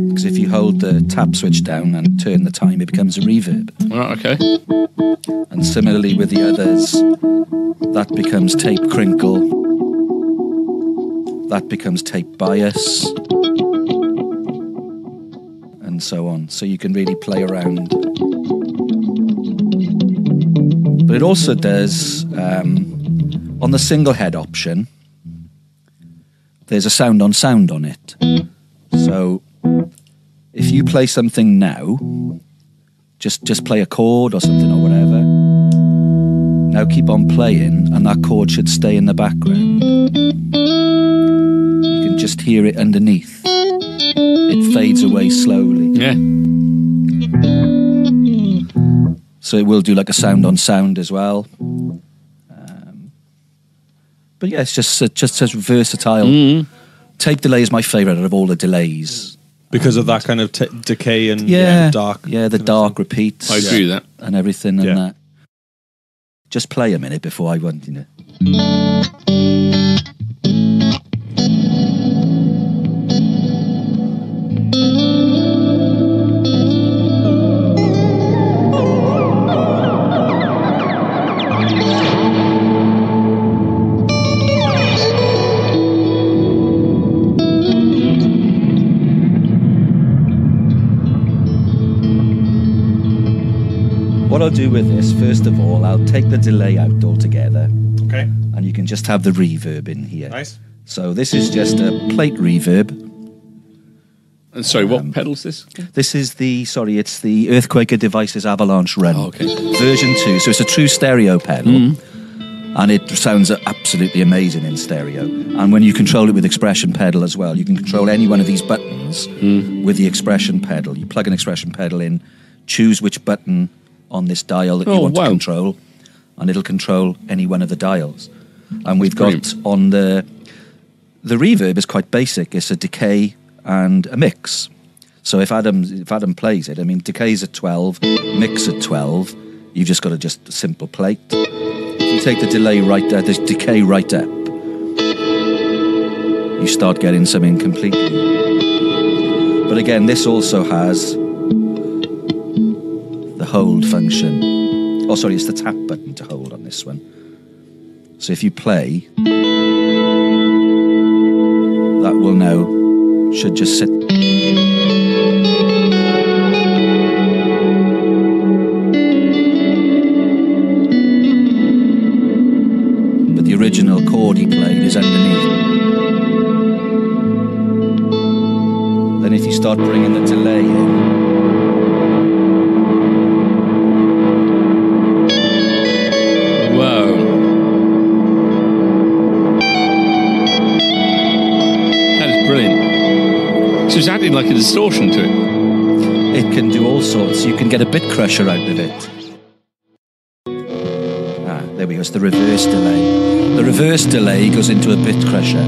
Because if you hold the tap switch down and turn the time, it becomes a reverb. Right. Okay. And similarly with the others, that becomes tape crinkle, that becomes tape bias, and so on. So you can really play around. But it also does, um, on the single head option, there's a sound on sound on it. So if you play something now, just just play a chord or something or whatever. Now keep on playing, and that chord should stay in the background. You can just hear it underneath. It fades away slowly. Yeah. So it will do like a sound on sound as well. But yeah, it's just uh, just such versatile. Mm. Tape delay is my favourite out of all the delays. because of that kind of t- decay and Yeah, dark. Yeah, the dark repeats. I agree with that. and everything and Yeah. that. Just play a minute before I went, you know. I'll do with this, first of all, I'll take the delay out altogether, Okay, and you can just have the reverb in here. nice. So this is just a plate reverb. And sorry, what Um, pedal's this? This is the sorry, it's the Earthquaker Devices Avalanche Run Oh, okay. version two. So it's a true stereo pedal, and it sounds absolutely amazing in stereo. And when you control it with expression pedal as well, you can control any one of these buttons with the expression pedal. You plug an expression pedal in, choose which button on this dial that you Oh, want wow. to control, and it'll control any one of the dials. And we've got on the the reverb is quite basic. It's a decay and a mix. So if Adam if Adam plays it, I mean decay's at twelve, mix at twelve. You've just got to just a simple plate. If you take the delay right there, there's decay right up. You start getting something completely. But again, this also has the hold function. Oh, sorry, it's the tap button to hold on this one. So if you play, that will now should just sit. But the original chord he played is underneath. Then if you start bringing the something like a distortion to it. It can do all sorts. You can get a bit crusher out of it. Ah, there we go. It's the reverse delay. The reverse delay goes into a bit crusher.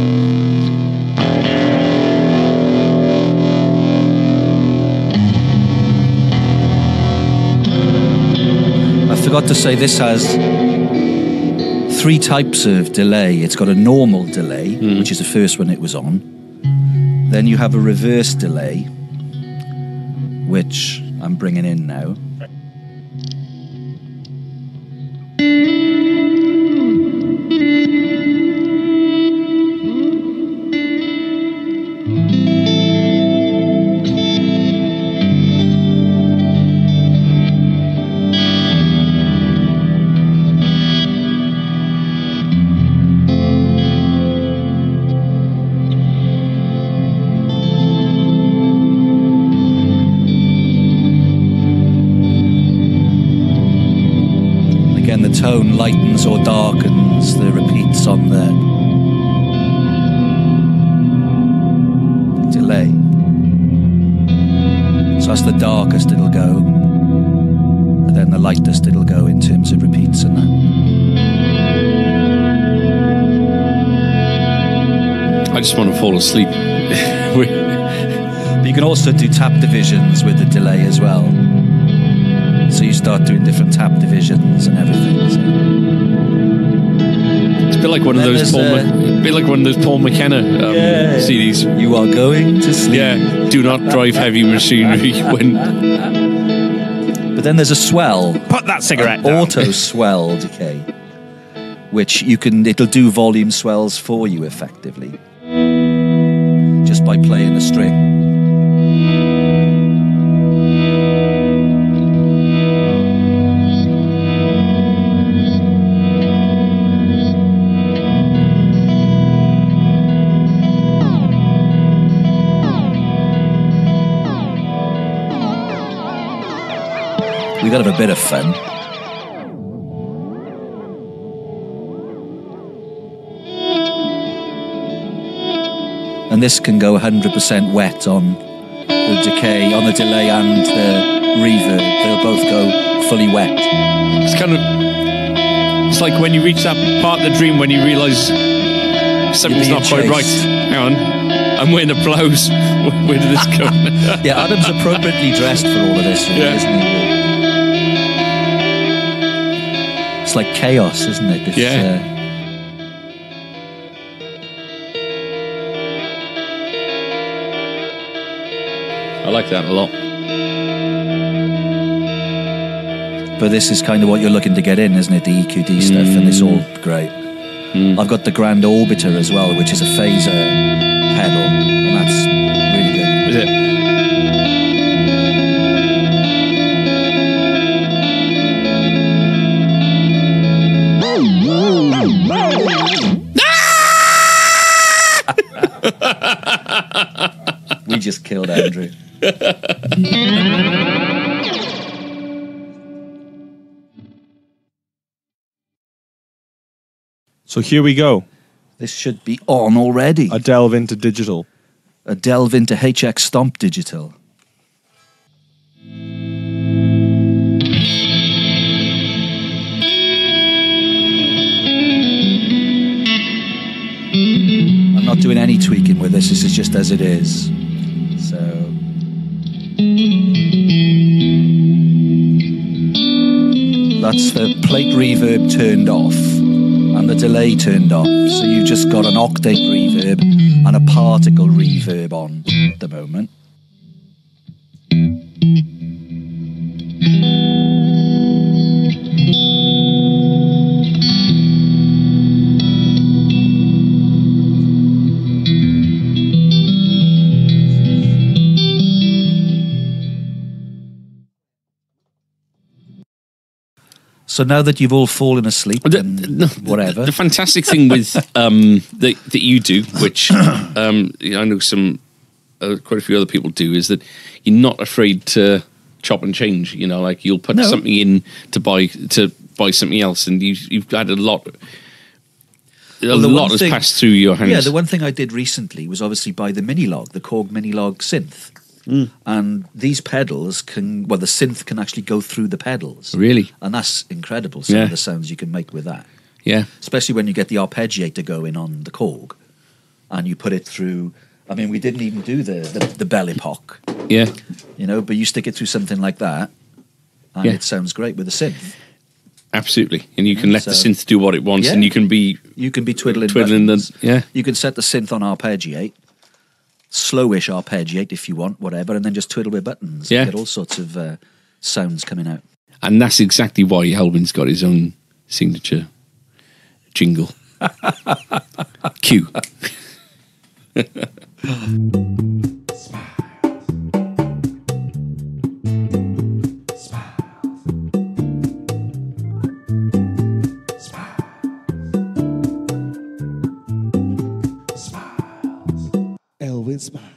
I forgot to say this has three types of delay. It's got a normal delay, which is the first one it was on. Then you have a reverse delay, which I'm bringing in now. Or darkens the repeats on the delay. So that's the darkest it'll go, and then the lightest it'll go in terms of repeats and that. I just want to fall asleep. But you can also do tap divisions with the delay as well. So you start doing different tap divisions and everything. so- it's a bit like one of those Paul, there's, Ma- a bit like one of those Paul McKenna um, Yeah. CDs. You are going to sleep. Yeah, do not drive heavy machinery when But then there's a swell, Put that cigarette an down. auto swell decay, which you can it'll do volume swells for you effectively, just by playing the string. We got to have a bit of fun. And this can go 100% wet on the decay, on the delay and the reverb. They'll both go fully wet. it's kind of it's like when you reach that part of the dream when you realise something's not quite right. Hang on, I'm wearing a blouse. Where did this go? Yeah, Adam's appropriately dressed for all of this, really, Yeah. isn't he? It's like chaos, isn't it? It's, Yeah. uh, I like that a lot. But this is kind of what you're looking to get in, isn't it? The EQD stuff, and it's all great. I've got the Grand Orbiter as well, which is a phaser pedal, and that's just killed Andrew. So here we go. This should be on already. A delve into digital. A delve into HX Stomp Digital. I'm not doing any tweaking with this. This is just as it is. That's the plate reverb turned off and the delay turned off. So you've just got an octave reverb and a particle reverb on at the moment. So now that you've all fallen asleep, and whatever, The fantastic thing with um, that that you do, which um, I know some uh, quite a few other people do, is that you're not afraid to chop and change. You know, like you'll put No. something in to buy to buy something else, and you, you've had a lot. a Well, lot has thing- passed through your hands. Yeah, the one thing I did recently was obviously buy the minilogue, the Korg minilogue synth. Mm. And these pedals can, well, the synth can actually go through the pedals. Really? And that's incredible, some Yeah. of the sounds you can make with that. yeah, Especially when you get the arpeggiator going on the Korg and you put it through. I mean, we didn't even do the, the, the Belle Epoch, yeah, you know, but you stick it through something like that and Yeah. it sounds great with the synth. absolutely. And you can let the synth do what it wants, and you can be You can be twiddling, twiddling the yeah, You can set the synth on arpeggiate, slowish arpeggiate if you want, whatever, and then just twiddle with buttons. Yeah. And get all sorts of uh, sounds coming out. and that's exactly why Elwyn's got his own signature jingle. Q. Elwyn Smile.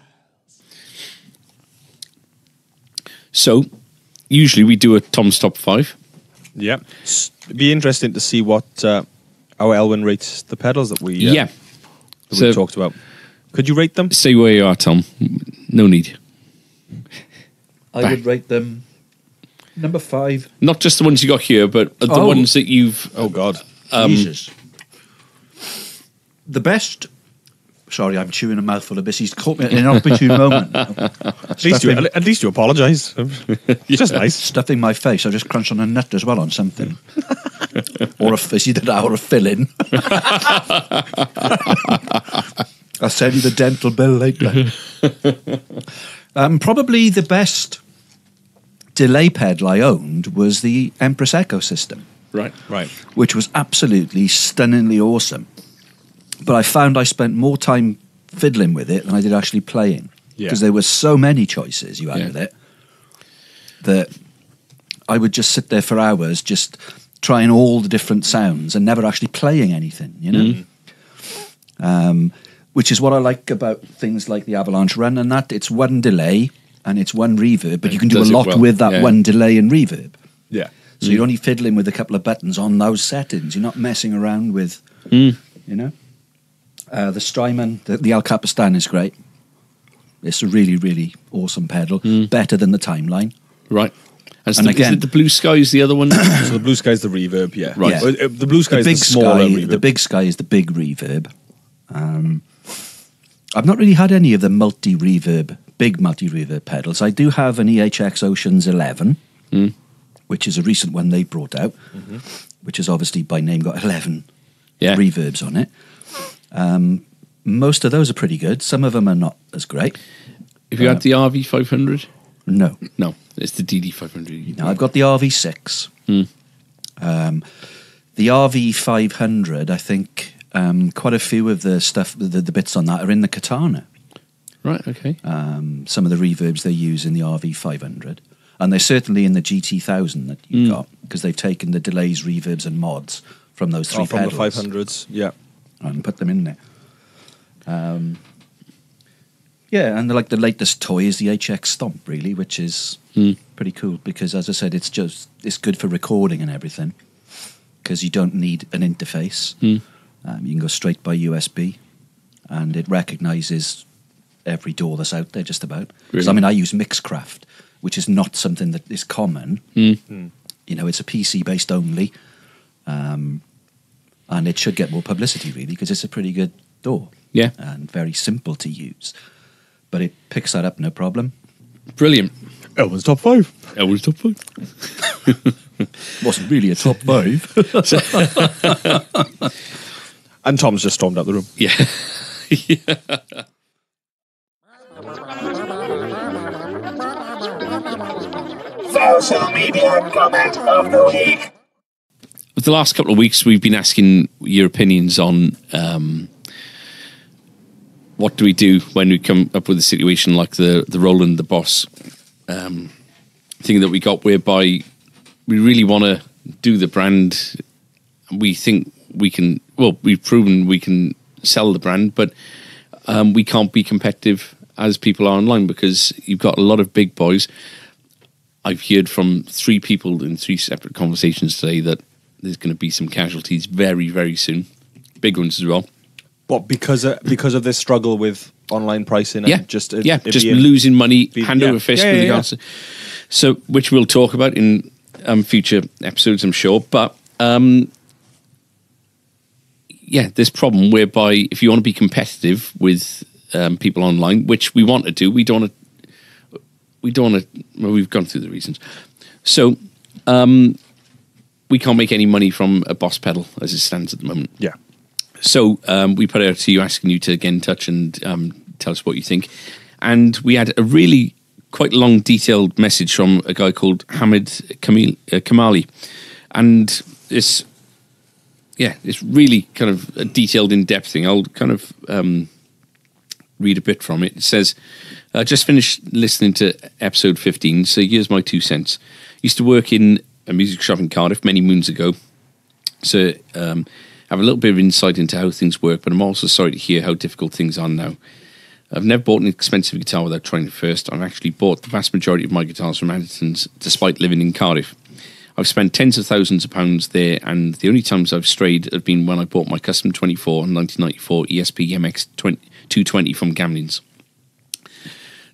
So, usually we do a Tom's top five. Yeah. It'd be interesting to see what uh, how Elwyn rates the pedals that we uh, yeah. that So- we talked about. Could you rate them? Stay where you are, Tom. No need. I Back. would rate them number five. Not just the ones you got here, but the Oh. ones that you've. Oh God. Jesus. The best. Sorry, I'm chewing a mouthful of this. He's caught me at an opportune moment. At least you at least you apologise. It's just nice. stuffing my face. I just crunched on a nut as well on something, or a is either that or a filling. I'll send you the dental bill later. um, probably the best delay pedal I owned was the Empress Echosystem, Right. Right. which was absolutely stunningly awesome. But I found I spent more time fiddling with it than I did actually playing Yeah. because there were so many choices you had Yeah. with it that I would just sit there for hours just trying all the different sounds and never actually playing anything, you know? Um, which is what I like about things like the Avalanche Run and that it's one delay and it's one reverb, but you can do a lot well, with that yeah. one delay and reverb. Yeah. So you're only fiddling with a couple of buttons on those settings. You're not messing around with, Mm. you know. Uh, the Strymon, the, the El Capistan is great. It's a really, really awesome pedal. Better than the Timeline. Right. And, And the, again- is it the BlueSky is the other one? So the BlueSky is the reverb. Yeah. Right. Yeah. The BlueSky the is the smaller sky, reverb. the big sky is the big reverb. Um, I've not really had any of the multi reverb, big multi reverb pedals. I do have an EHX Oceans 11, which is a recent one they brought out, which has obviously by name got 11 yeah. reverbs on it. Um, most of those are pretty good. Some of them are not as great. If you had the RV 500? No, No, it's the DD 500. Now I've got the RV6. Um, the RV500, I think um, quite a few of the stuff, the, the bits on that are in the Katana. Right, okay. Um, some of the reverbs they use in the RV500. And they're certainly in the GT1000 that you've got because they've taken the delays, reverbs, and mods from those three Oh, from the pedals 500s. Yeah. And put them in there. Um, yeah, and like the latest toy is the HX Stomp, really, which is Mm. pretty cool because, as I said, it's just it's good for recording and everything because you don't need an interface. Mm. Um, you can go straight by USB, and it recognizes every DAW that's out there, just about. 'Cause, I Really? mean, I use Mixcraft, which is not something that is common. Mm. You know, it's a PC based only, um, and it should get more publicity really because it's a pretty good DAW Yeah, and very simple to use. But it picks that up no problem. brilliant. Elwyn's top five. Elwood's top five. Wasn't really a top five. And Tom's just stormed out the room. Yeah. Social media comment of the week. With the last couple of weeks, we've been asking your opinions on um, what do we do when we come up with a situation like the the Roland the Boss um, thing that we got, whereby we really want to do the brand. We think we can. Well, we've proven we can sell the brand, but um, we can't be competitive as people are online because you've got a lot of big boys. I've heard from three people in three separate conversations today that there's going to be some casualties very, very soon. big ones as well. But because of, because of this struggle with online pricing and Yeah, just it- yeah, just losing money be- hand yeah. over fist Yeah, with yeah, regards to. So, which we'll talk about in um, future episodes, I'm sure. But um, yeah, this problem whereby if you want to be competitive with um, people online, which we want to do, we don't want to. We don't want to. Well, we've gone through the reasons. So um, we can't make any money from a boss pedal as it stands at the moment. yeah. So um, we put it out to you asking you to get in touch and um, tell us what you think. And we had a really quite long, detailed message from a guy called Hamid Kamil, uh, Kamali. And it's, yeah, it's really kind of a detailed, in depth thing. I'll kind of um, read a bit from it. It says, I just finished listening to episode 15, so here's my two cents. Used to work in a music shop in Cardiff many moons ago. So um, have a little bit of insight into how things work, but I'm also sorry to hear how difficult things are now. I've never bought an expensive guitar without trying it first. I've actually bought the vast majority of my guitars from Andertons, despite living in Cardiff. I've spent tens of thousands of pounds there, and the only times I've strayed have been when I bought my custom 24 and 1994 ESP MX 20, 220 from Gamlins.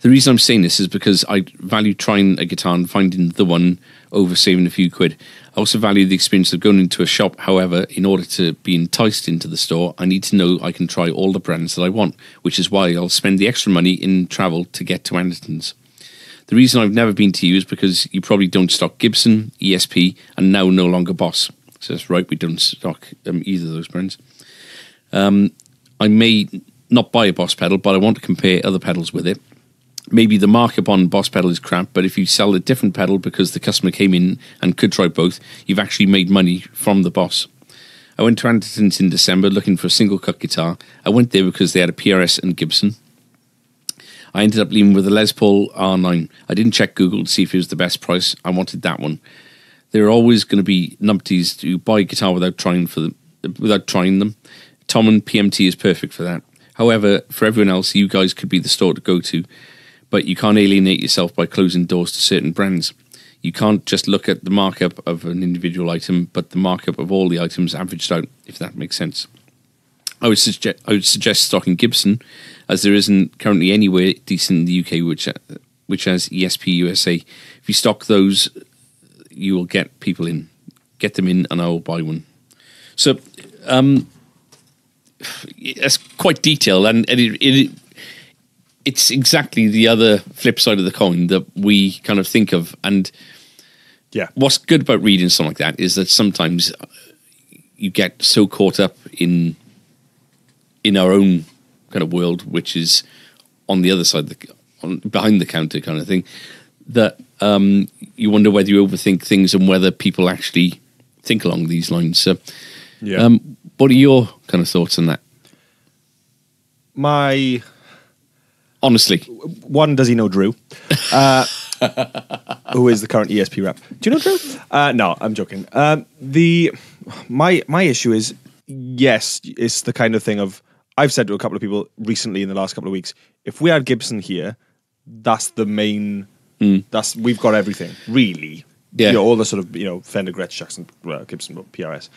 The reason I'm saying this is because I value trying a guitar and finding the one over saving a few quid. I also value the experience of going into a shop. However, in order to be enticed into the store, I need to know I can try all the brands that I want, which is why I'll spend the extra money in travel to get to Anderton's. The reason I've never been to you is because you probably don't stock Gibson, ESP, and now no longer Boss. So that's right, we don't stock um, either of those brands. Um, I may not buy a Boss pedal, but I want to compare other pedals with it maybe the markup on Boss pedal is crap, but if you sell a different pedal because the customer came in and could try both, you've actually made money from the Boss. I went to Anderton's in December looking for a single cut guitar. I went there because they had a PRS and Gibson. I ended up leaving with a Les Paul R9. I didn't check Google to see if it was the best price. I wanted that one. There are always going to be numpties to buy a guitar without trying for them, without trying them. Thomann PMT is perfect for that. However, for everyone else, you guys could be the store to go to, but you can't alienate yourself by closing doors to certain brands. You can't just look at the markup of an individual item, but the markup of all the items averaged out, if that makes sense. I would suggest I would suggest stocking Gibson, as there isn't currently anywhere decent in the UK which which has ESP USA. If you stock those, you will get people in, get them in, and I will buy one. So, um, it's quite detailed, and, and it, it it's exactly the other flip side of the coin that we kind of think of. And Yeah. what's good about reading something like that is that sometimes you get so caught up in in our own kind of world, which is on the other side, of the, on, behind the counter kind of thing, that um, you wonder whether you overthink things and whether people actually think along these lines. So, Yeah. um, what are your kind of thoughts on that? My Honestly, one, does he know Drew? Uh, who is the current ESP rep? Do you know Drew? Uh, no, I'm joking. Um, the my my issue is yes, it's the kind of thing of I've said to a couple of people recently in the last couple of weeks. If we had Gibson here, that's the main. That's we've got everything really. Yeah. you know, all the sort of you know Fender, Gretsch, Jackson, well, Gibson, PRS.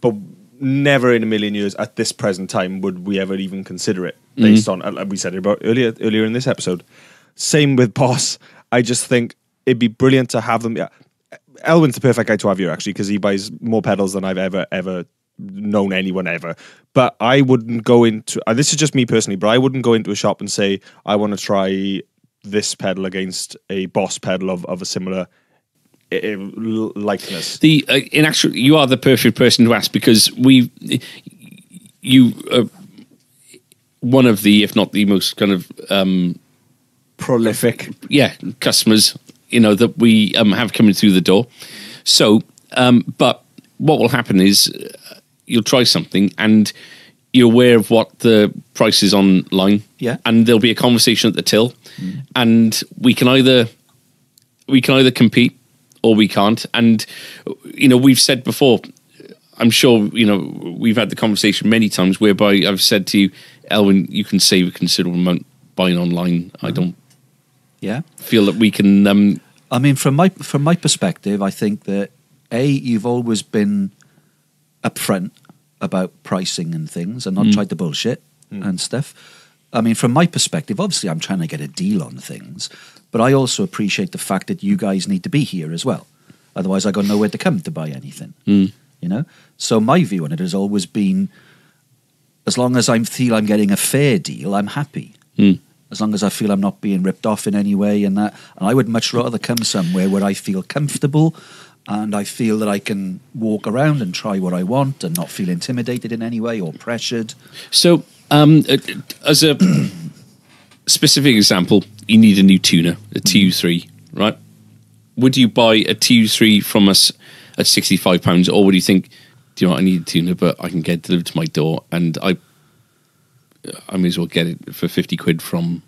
But never in a million years at this present time would we ever even consider it based on uh, we said about earlier earlier in this episode. Same with Boss. I just think it'd be brilliant to have them. Yeah, Elwyn's the perfect guy to have here actually because he buys more pedals than I've ever ever known anyone ever. But I wouldn't go into uh, this is just me personally. But I wouldn't go into a shop and say I want to try this pedal against a Boss pedal of of a similar uh, uh, likeness. the uh, in actual you are the perfect person to ask because we you are one of the if not the most kind of um Prolific. yeah customers you know that we um, have coming through the door so um but what will happen is uh, you'll try something and you're aware of what the price is online Yeah. and there'll be a conversation at the till and we can either we can either compete or we can't. And you know, we've said before. I'm sure you know we've had the conversation many times whereby I've said to you, Elwyn, you can save a considerable amount buying online. I mm-hmm. don't Yeah. feel that we can. Um, I mean, from my from my perspective, I think that a you've always been upfront about pricing and things and not mm. tried to bullshit mm. and stuff. I mean, from my perspective, obviously I'm trying to get a deal on things, but I also appreciate the fact that you guys need to be here as well. Otherwise, I got nowhere to come to buy anything. Mm. You know. So my view on it has always been, as long as I feel I'm getting a fair deal, I'm happy. As long as I feel I'm not being ripped off in any way, and that, and I would much rather come somewhere where I feel comfortable, and I feel that I can walk around and try what I want, and not feel intimidated in any way or pressured. So, um, uh, as a specific example, you need a new tuner, a TU3, right? Would you buy a TU3 from us at sixty-five pounds, or would you think, do you know what, I need a tuner, but I can get it delivered to my door, and I, I may as well get it for fifty quid from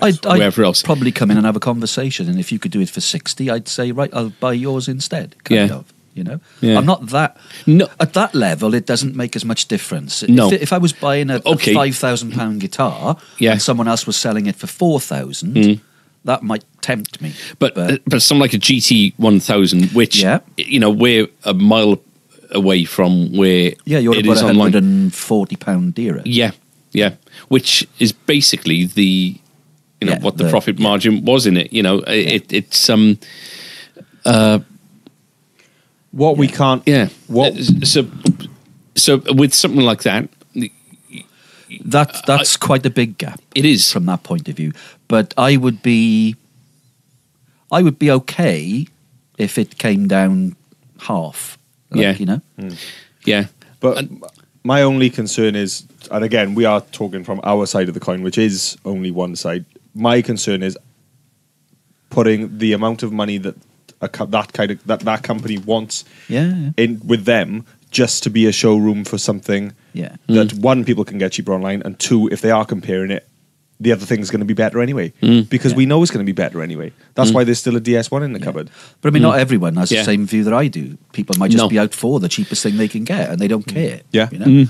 I'd, I'd Wherever else. probably come in and have a conversation, and if you could do it for sixty, I'd say right, I'll buy yours instead. Kind Yeah. of, you know. Yeah. I'm not that. No. at that level, it doesn't make as much difference. No. if, if I was buying a, a five thousand pound guitar, Yeah. and someone else was selling it for four thousand, that might tempt me. But uh, but something like a GT one thousand, which Yeah. you know we're a mile away from where yeah, you're it about is a online. hundred and forty pound dearer. Yeah, yeah, which is basically the you know Yeah, what the, the- profit margin was in it. You know, it, it's um uh What we can't. yeah What Uh, so so with something like that, That that's quite a big gap. it is from that point of view. But I would be, I would be okay if it came down half. Like, Yeah. you know. Hmm. yeah, But my only concern is, and again, we are talking from our side of the coin, which is only one side. My concern is putting the amount of money that a, co- that kind of that that company wants Yeah, yeah. in with them just to be a showroom for something Yeah. that hmm. one people can get cheaper online, and two, if they are comparing it, the other thing's going to be better anyway mm. because Yeah. we know it's going to be better anyway. That's mm. why there's still a DS1 in the cupboard. But I mean, not mm. everyone has Yeah. the same view that I do. People might just No. be out for the cheapest thing they can get, and they don't care. Yeah. you know.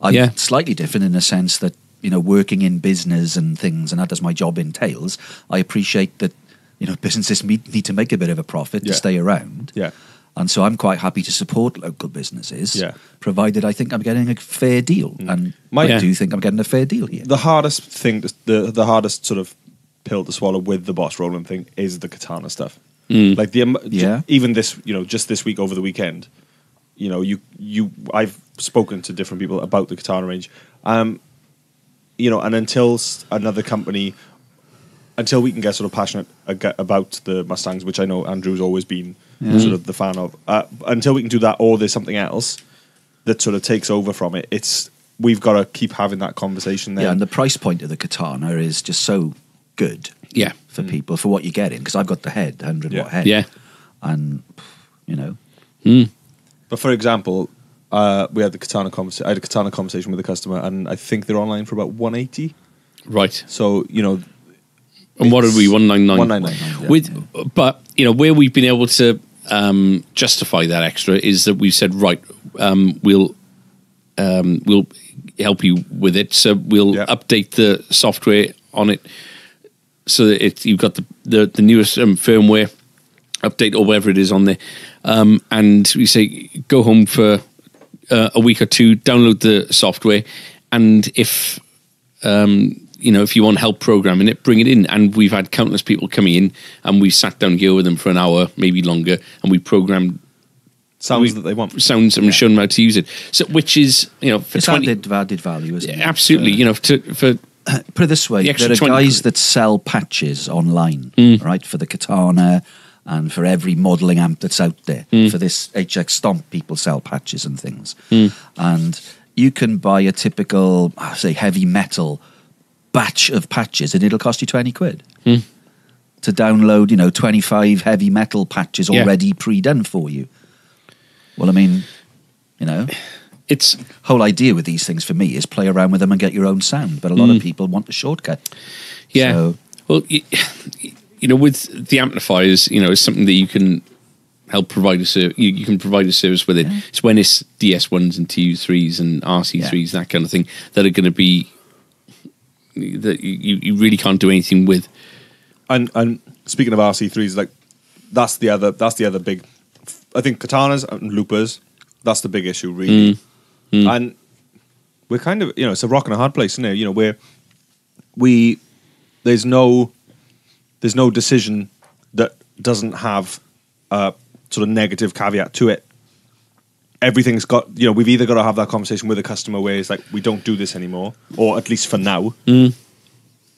I'm Yeah. slightly different in the sense that you know, working in business and things, and that does my job entails. I appreciate that you know businesses need, need to make a bit of a profit Yeah. to stay around. Yeah. And so I'm quite happy to support local businesses, Yeah. provided I think I'm getting a fair deal. Mm. And My- I Yeah. do think I'm getting a fair deal here. the hardest thing, the the hardest sort of pill to swallow with the boss Roland thing is the katana stuff. Mm. Like the am- ju- Yeah. even this, you know, just this week over the weekend, you know, you you I've spoken to different people about the katana range, um, you know, and until another company, until we can get sort of passionate about the Mustangs, which I know Andrew's always been sort of the fan of, uh, until we can do that, or there's something else that sort of takes over from it. It's we've got to keep having that conversation there. Yeah, and the price point of the katana is just so good yeah, for people for what you're getting because I've got the head, 100 Yeah. watt head. yeah, And, you know, But for example, uh, we had the katana conversation. I had a katana conversation with a customer, and I think they're online for about one eighty. right. So you know, And what are we? It's One nine nine. 199, yeah. With, but you know where we've been able to um, justify that extra is that we've said right, um, we'll um, we'll help you with it. So we'll Yeah. update the software on it so that it, you've got the the, the newest um, firmware update or whatever it is on there. Um, and we say go home for uh, a week or two, download the software, and if um, you know, if you want help programming it, bring it in. And we've had countless people coming in, and we sat down here with them for an hour, maybe longer, and we programmed sounds We- that they want. sounds and shown them how to use it. So, which is, you know, for it's twenty, added, added value, isn't it? absolutely, So- you know, to, for put it this way: The extra there are 20 guys that sell patches online, Mm. right, for the katana and for every modelling amp that's out there. Mm. For this HX Stomp, people sell patches and things, Mm. and you can buy a typical, say, heavy metal batch of patches, and it'll cost you twenty quid. Mm. To download, you know, twenty-five heavy metal patches Yeah. already pre-done for you. Well, I mean, you know, it's whole idea with these things for me is play around with them and get your own sound. But a lot of people want the shortcut. Yeah. So- well, you, you know, with the amplifiers, you know, it's something that you can help provide a service. You, you can provide a service with it. Yeah. It's when it's DS ones and TU threes and RC threes, that kind of thing, that are going to be that you, you really can't do anything with. And and speaking of RC threes, like that's the other that's the other big. I think katanas and loopers. That's the big issue, really. Mm. Mm. and we're kind of you know it's a rock and a hard place, isn't it? You know, where we there's no there's no decision that doesn't have a sort of negative caveat to it. Everything's got you know we've either got to have that conversation with the customer where it's like we don't do this anymore, or at least for now,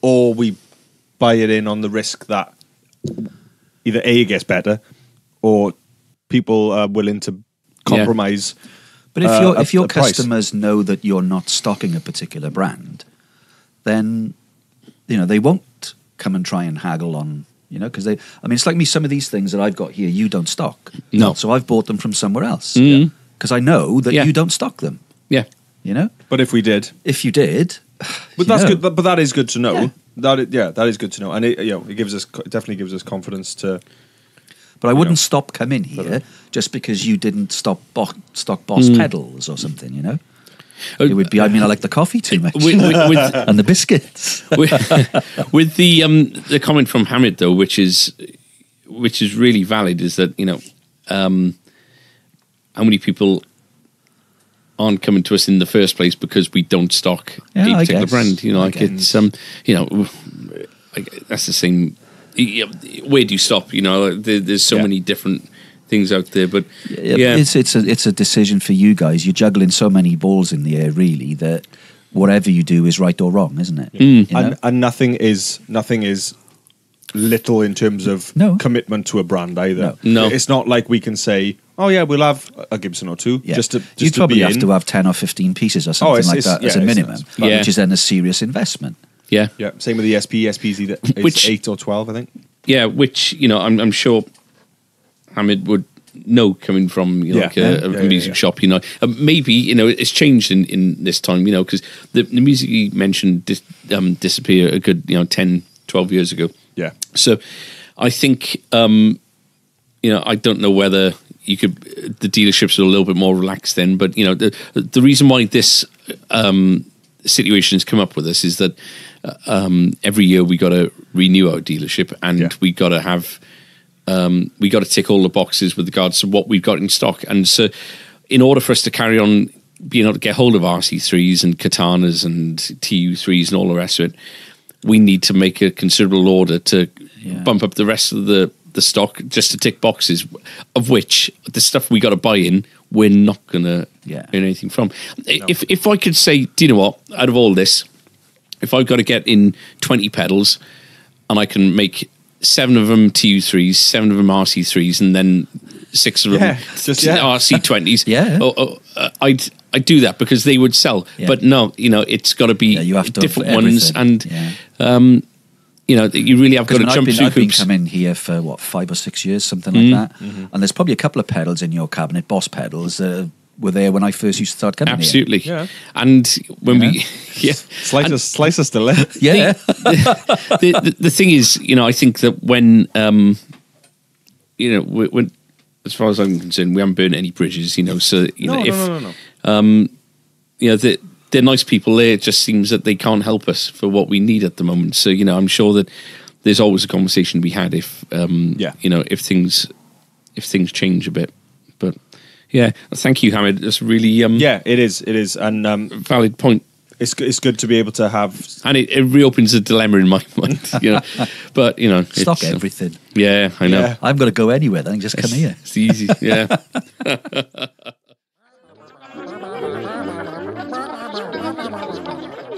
or we buy it in on the risk that either a it gets better, or people are willing to compromise. But if uh, your a- if your a price. customers know that you're not stocking a particular brand, then you know they won't come and try and haggle on you know because they. I mean, it's like me. Some of these things that I've got here, you don't stock. No. so I've bought them from somewhere else Mhm. Because I know that Yeah. you don't stock them. Yeah. You know, But if we did, if you did, But you that's know. good. But, but that is good to know. Yeah. That i- yeah, that is good to know, and it you know it gives us it definitely gives us confidence to. But I wouldn't know. stop coming here just because you didn't stop bo- stock Boss pedals or something. You know, it would be. I mean, I like the coffee too much With, with, with, and the biscuits. with, with the um, the comment from Hamid though, which is which is really valid, is that you know um, how many people aren't coming to us in the first place because we don't stock Yeah, a I particular guess. brand. You know, I like guess. it's um, you know, like, that's the same. Where do you stop? You know, there, there's so Yeah. many different things out there, but Yeah, yeah, it's it's a it's a decision for you guys. You're juggling so many balls in the air, really, that whatever you do is right or wrong, isn't it? You know? And, and nothing is nothing is little in terms of No. commitment to a brand either. No. No. it's not like we can say, "Oh yeah, we'll have a Gibson or two Yeah. just to just You'd to probably be have in." to have ten or fifteen pieces or something it's- like it's- that as a minimum, it's- Yeah. which is then a serious investment. yeah, yeah, same with the SP. SP's either it's Which- eight or twelve, I think. yeah. Which you know, I'm, I'm sure Hamid would know coming from you know, Yeah. like a, Yeah, a yeah, yeah, music yeah. shop. You know, uh, maybe you know it's changed in, in this time. You know, because the, the music you mentioned dis, um, disappeared a good you know 10, 12 years ago. Yeah, So I think um, you know I don't know whether you could the dealerships are a little bit more relaxed then, but you know the the reason why this um, situation has come up with us is that uh, um, every year we got to renew our dealership and Yeah. we got to have um, we got to tick all the boxes with regards to what we've got in stock, and so in order for us to carry on being able to get hold of RC3s and Katanas and TU3s and all the rest of it, we need to make a considerable order to Yeah. bump up the rest of the the stock just to tick boxes, of which the stuff we got to buy in, we're not going to Yeah. earn anything from. If if I could say, do you know what? Out of all this, if I've got to get in twenty pedals, and I can make seven of them TU3s, seven of them RC3s, and then six of them Yeah, just- yeah. RC20s, Yeah. oh, oh, uh, I'd I'd do that because they would sell. Yeah. But no, you know, it's got to be Yeah, to have different ones, and Yeah. Um, you know, you really have got Because to I've jump been, through I've been coming here for what five or six years, something like that. Mm-hmm. And there's probably a couple of pedals in your cabinet, Boss pedals, that were there when I first used to start coming. Absolutely. Yeah. And when we, yeah, slice us, slice us still there. Here. Yeah, the, the the thing is, you know, I think that when, um, you know, when, when as far as I'm concerned, we haven't burned any bridges. You know, so you No, know, no, if no, no, no. you know they're, they're nice people there, it just seems that they can't help us for what we need at the moment. So you know, I'm sure that there's always a conversation to be had if, um, Yeah. you know, if things if things change a bit. But yeah, thank you, Hamid. That's really um, Yeah, it is. It is, and um, valid point. it's it's good to be able to have. and it, it reopens a dilemma in my mind, you know. but you know, stock it's, uh, everything. yeah, I know. Yeah. I'm going to go anywhere. Then just come here. It's easy, yeah.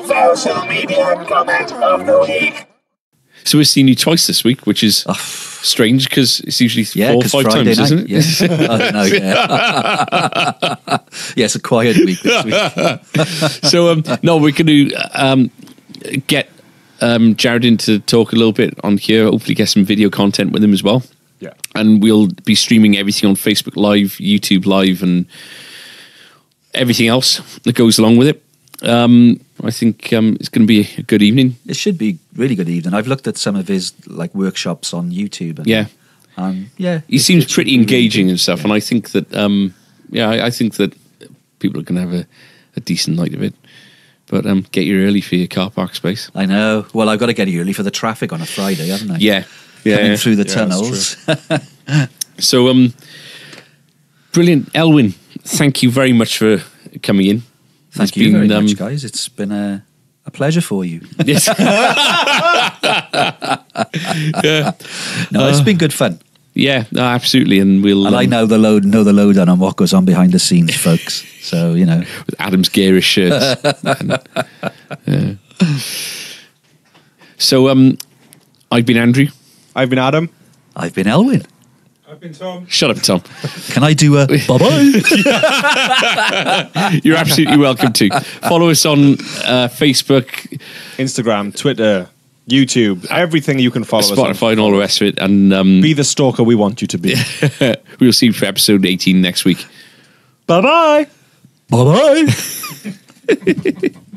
Social media comment of the week. so we've seen you twice this week, which is strange because it's usually Yeah, four or five Friday times, night. isn't it? Yes. I don't know, yeah. yeah, it's a quiet week this week. so um, no, we're going to um, get um, Jared in to talk a little bit on here. Hopefully, get some video content with him as well. Yeah. and we'll be streaming everything on Facebook Live, YouTube Live, and everything else that goes along with it. Um, I think um, it's going to be a good evening. It should be really good evening. I've looked at some of his like workshops on YouTube. And, Yeah. um, yeah. He it- seems it pretty be really engaging and stuff, and I think that um, yeah, I, I think that people are going to have a, a decent night of it. But um, get here early for your car park space. I know. Well, I've got to get here early for the traffic on a Friday, haven't I? Yeah, yeah. Coming through the Yeah, tunnels. So, um, brilliant, Elwyn. Thank you very much for coming in. Thank It's you been, very um, much, guys. It's been a, a pleasure for you. Yes. No, it's been good fun. yeah, no, absolutely. And we'll. And I um, know the load, know the lowdown on what goes on behind the scenes, folks. So you know, with Adam's garish shirts. And, yeah. So, um, I've been Andrew. I've been Adam. I've been Elwyn. I've been Tom. Shut up, Tom. Can I do a bye bye? You're absolutely welcome to follow us on uh, Facebook, Instagram, Twitter, YouTube, everything you can follow us on. Spotify, and all the rest of it. And um, Be the stalker we want you to be. we'll see you for episode 18 next week. bye bye. bye bye.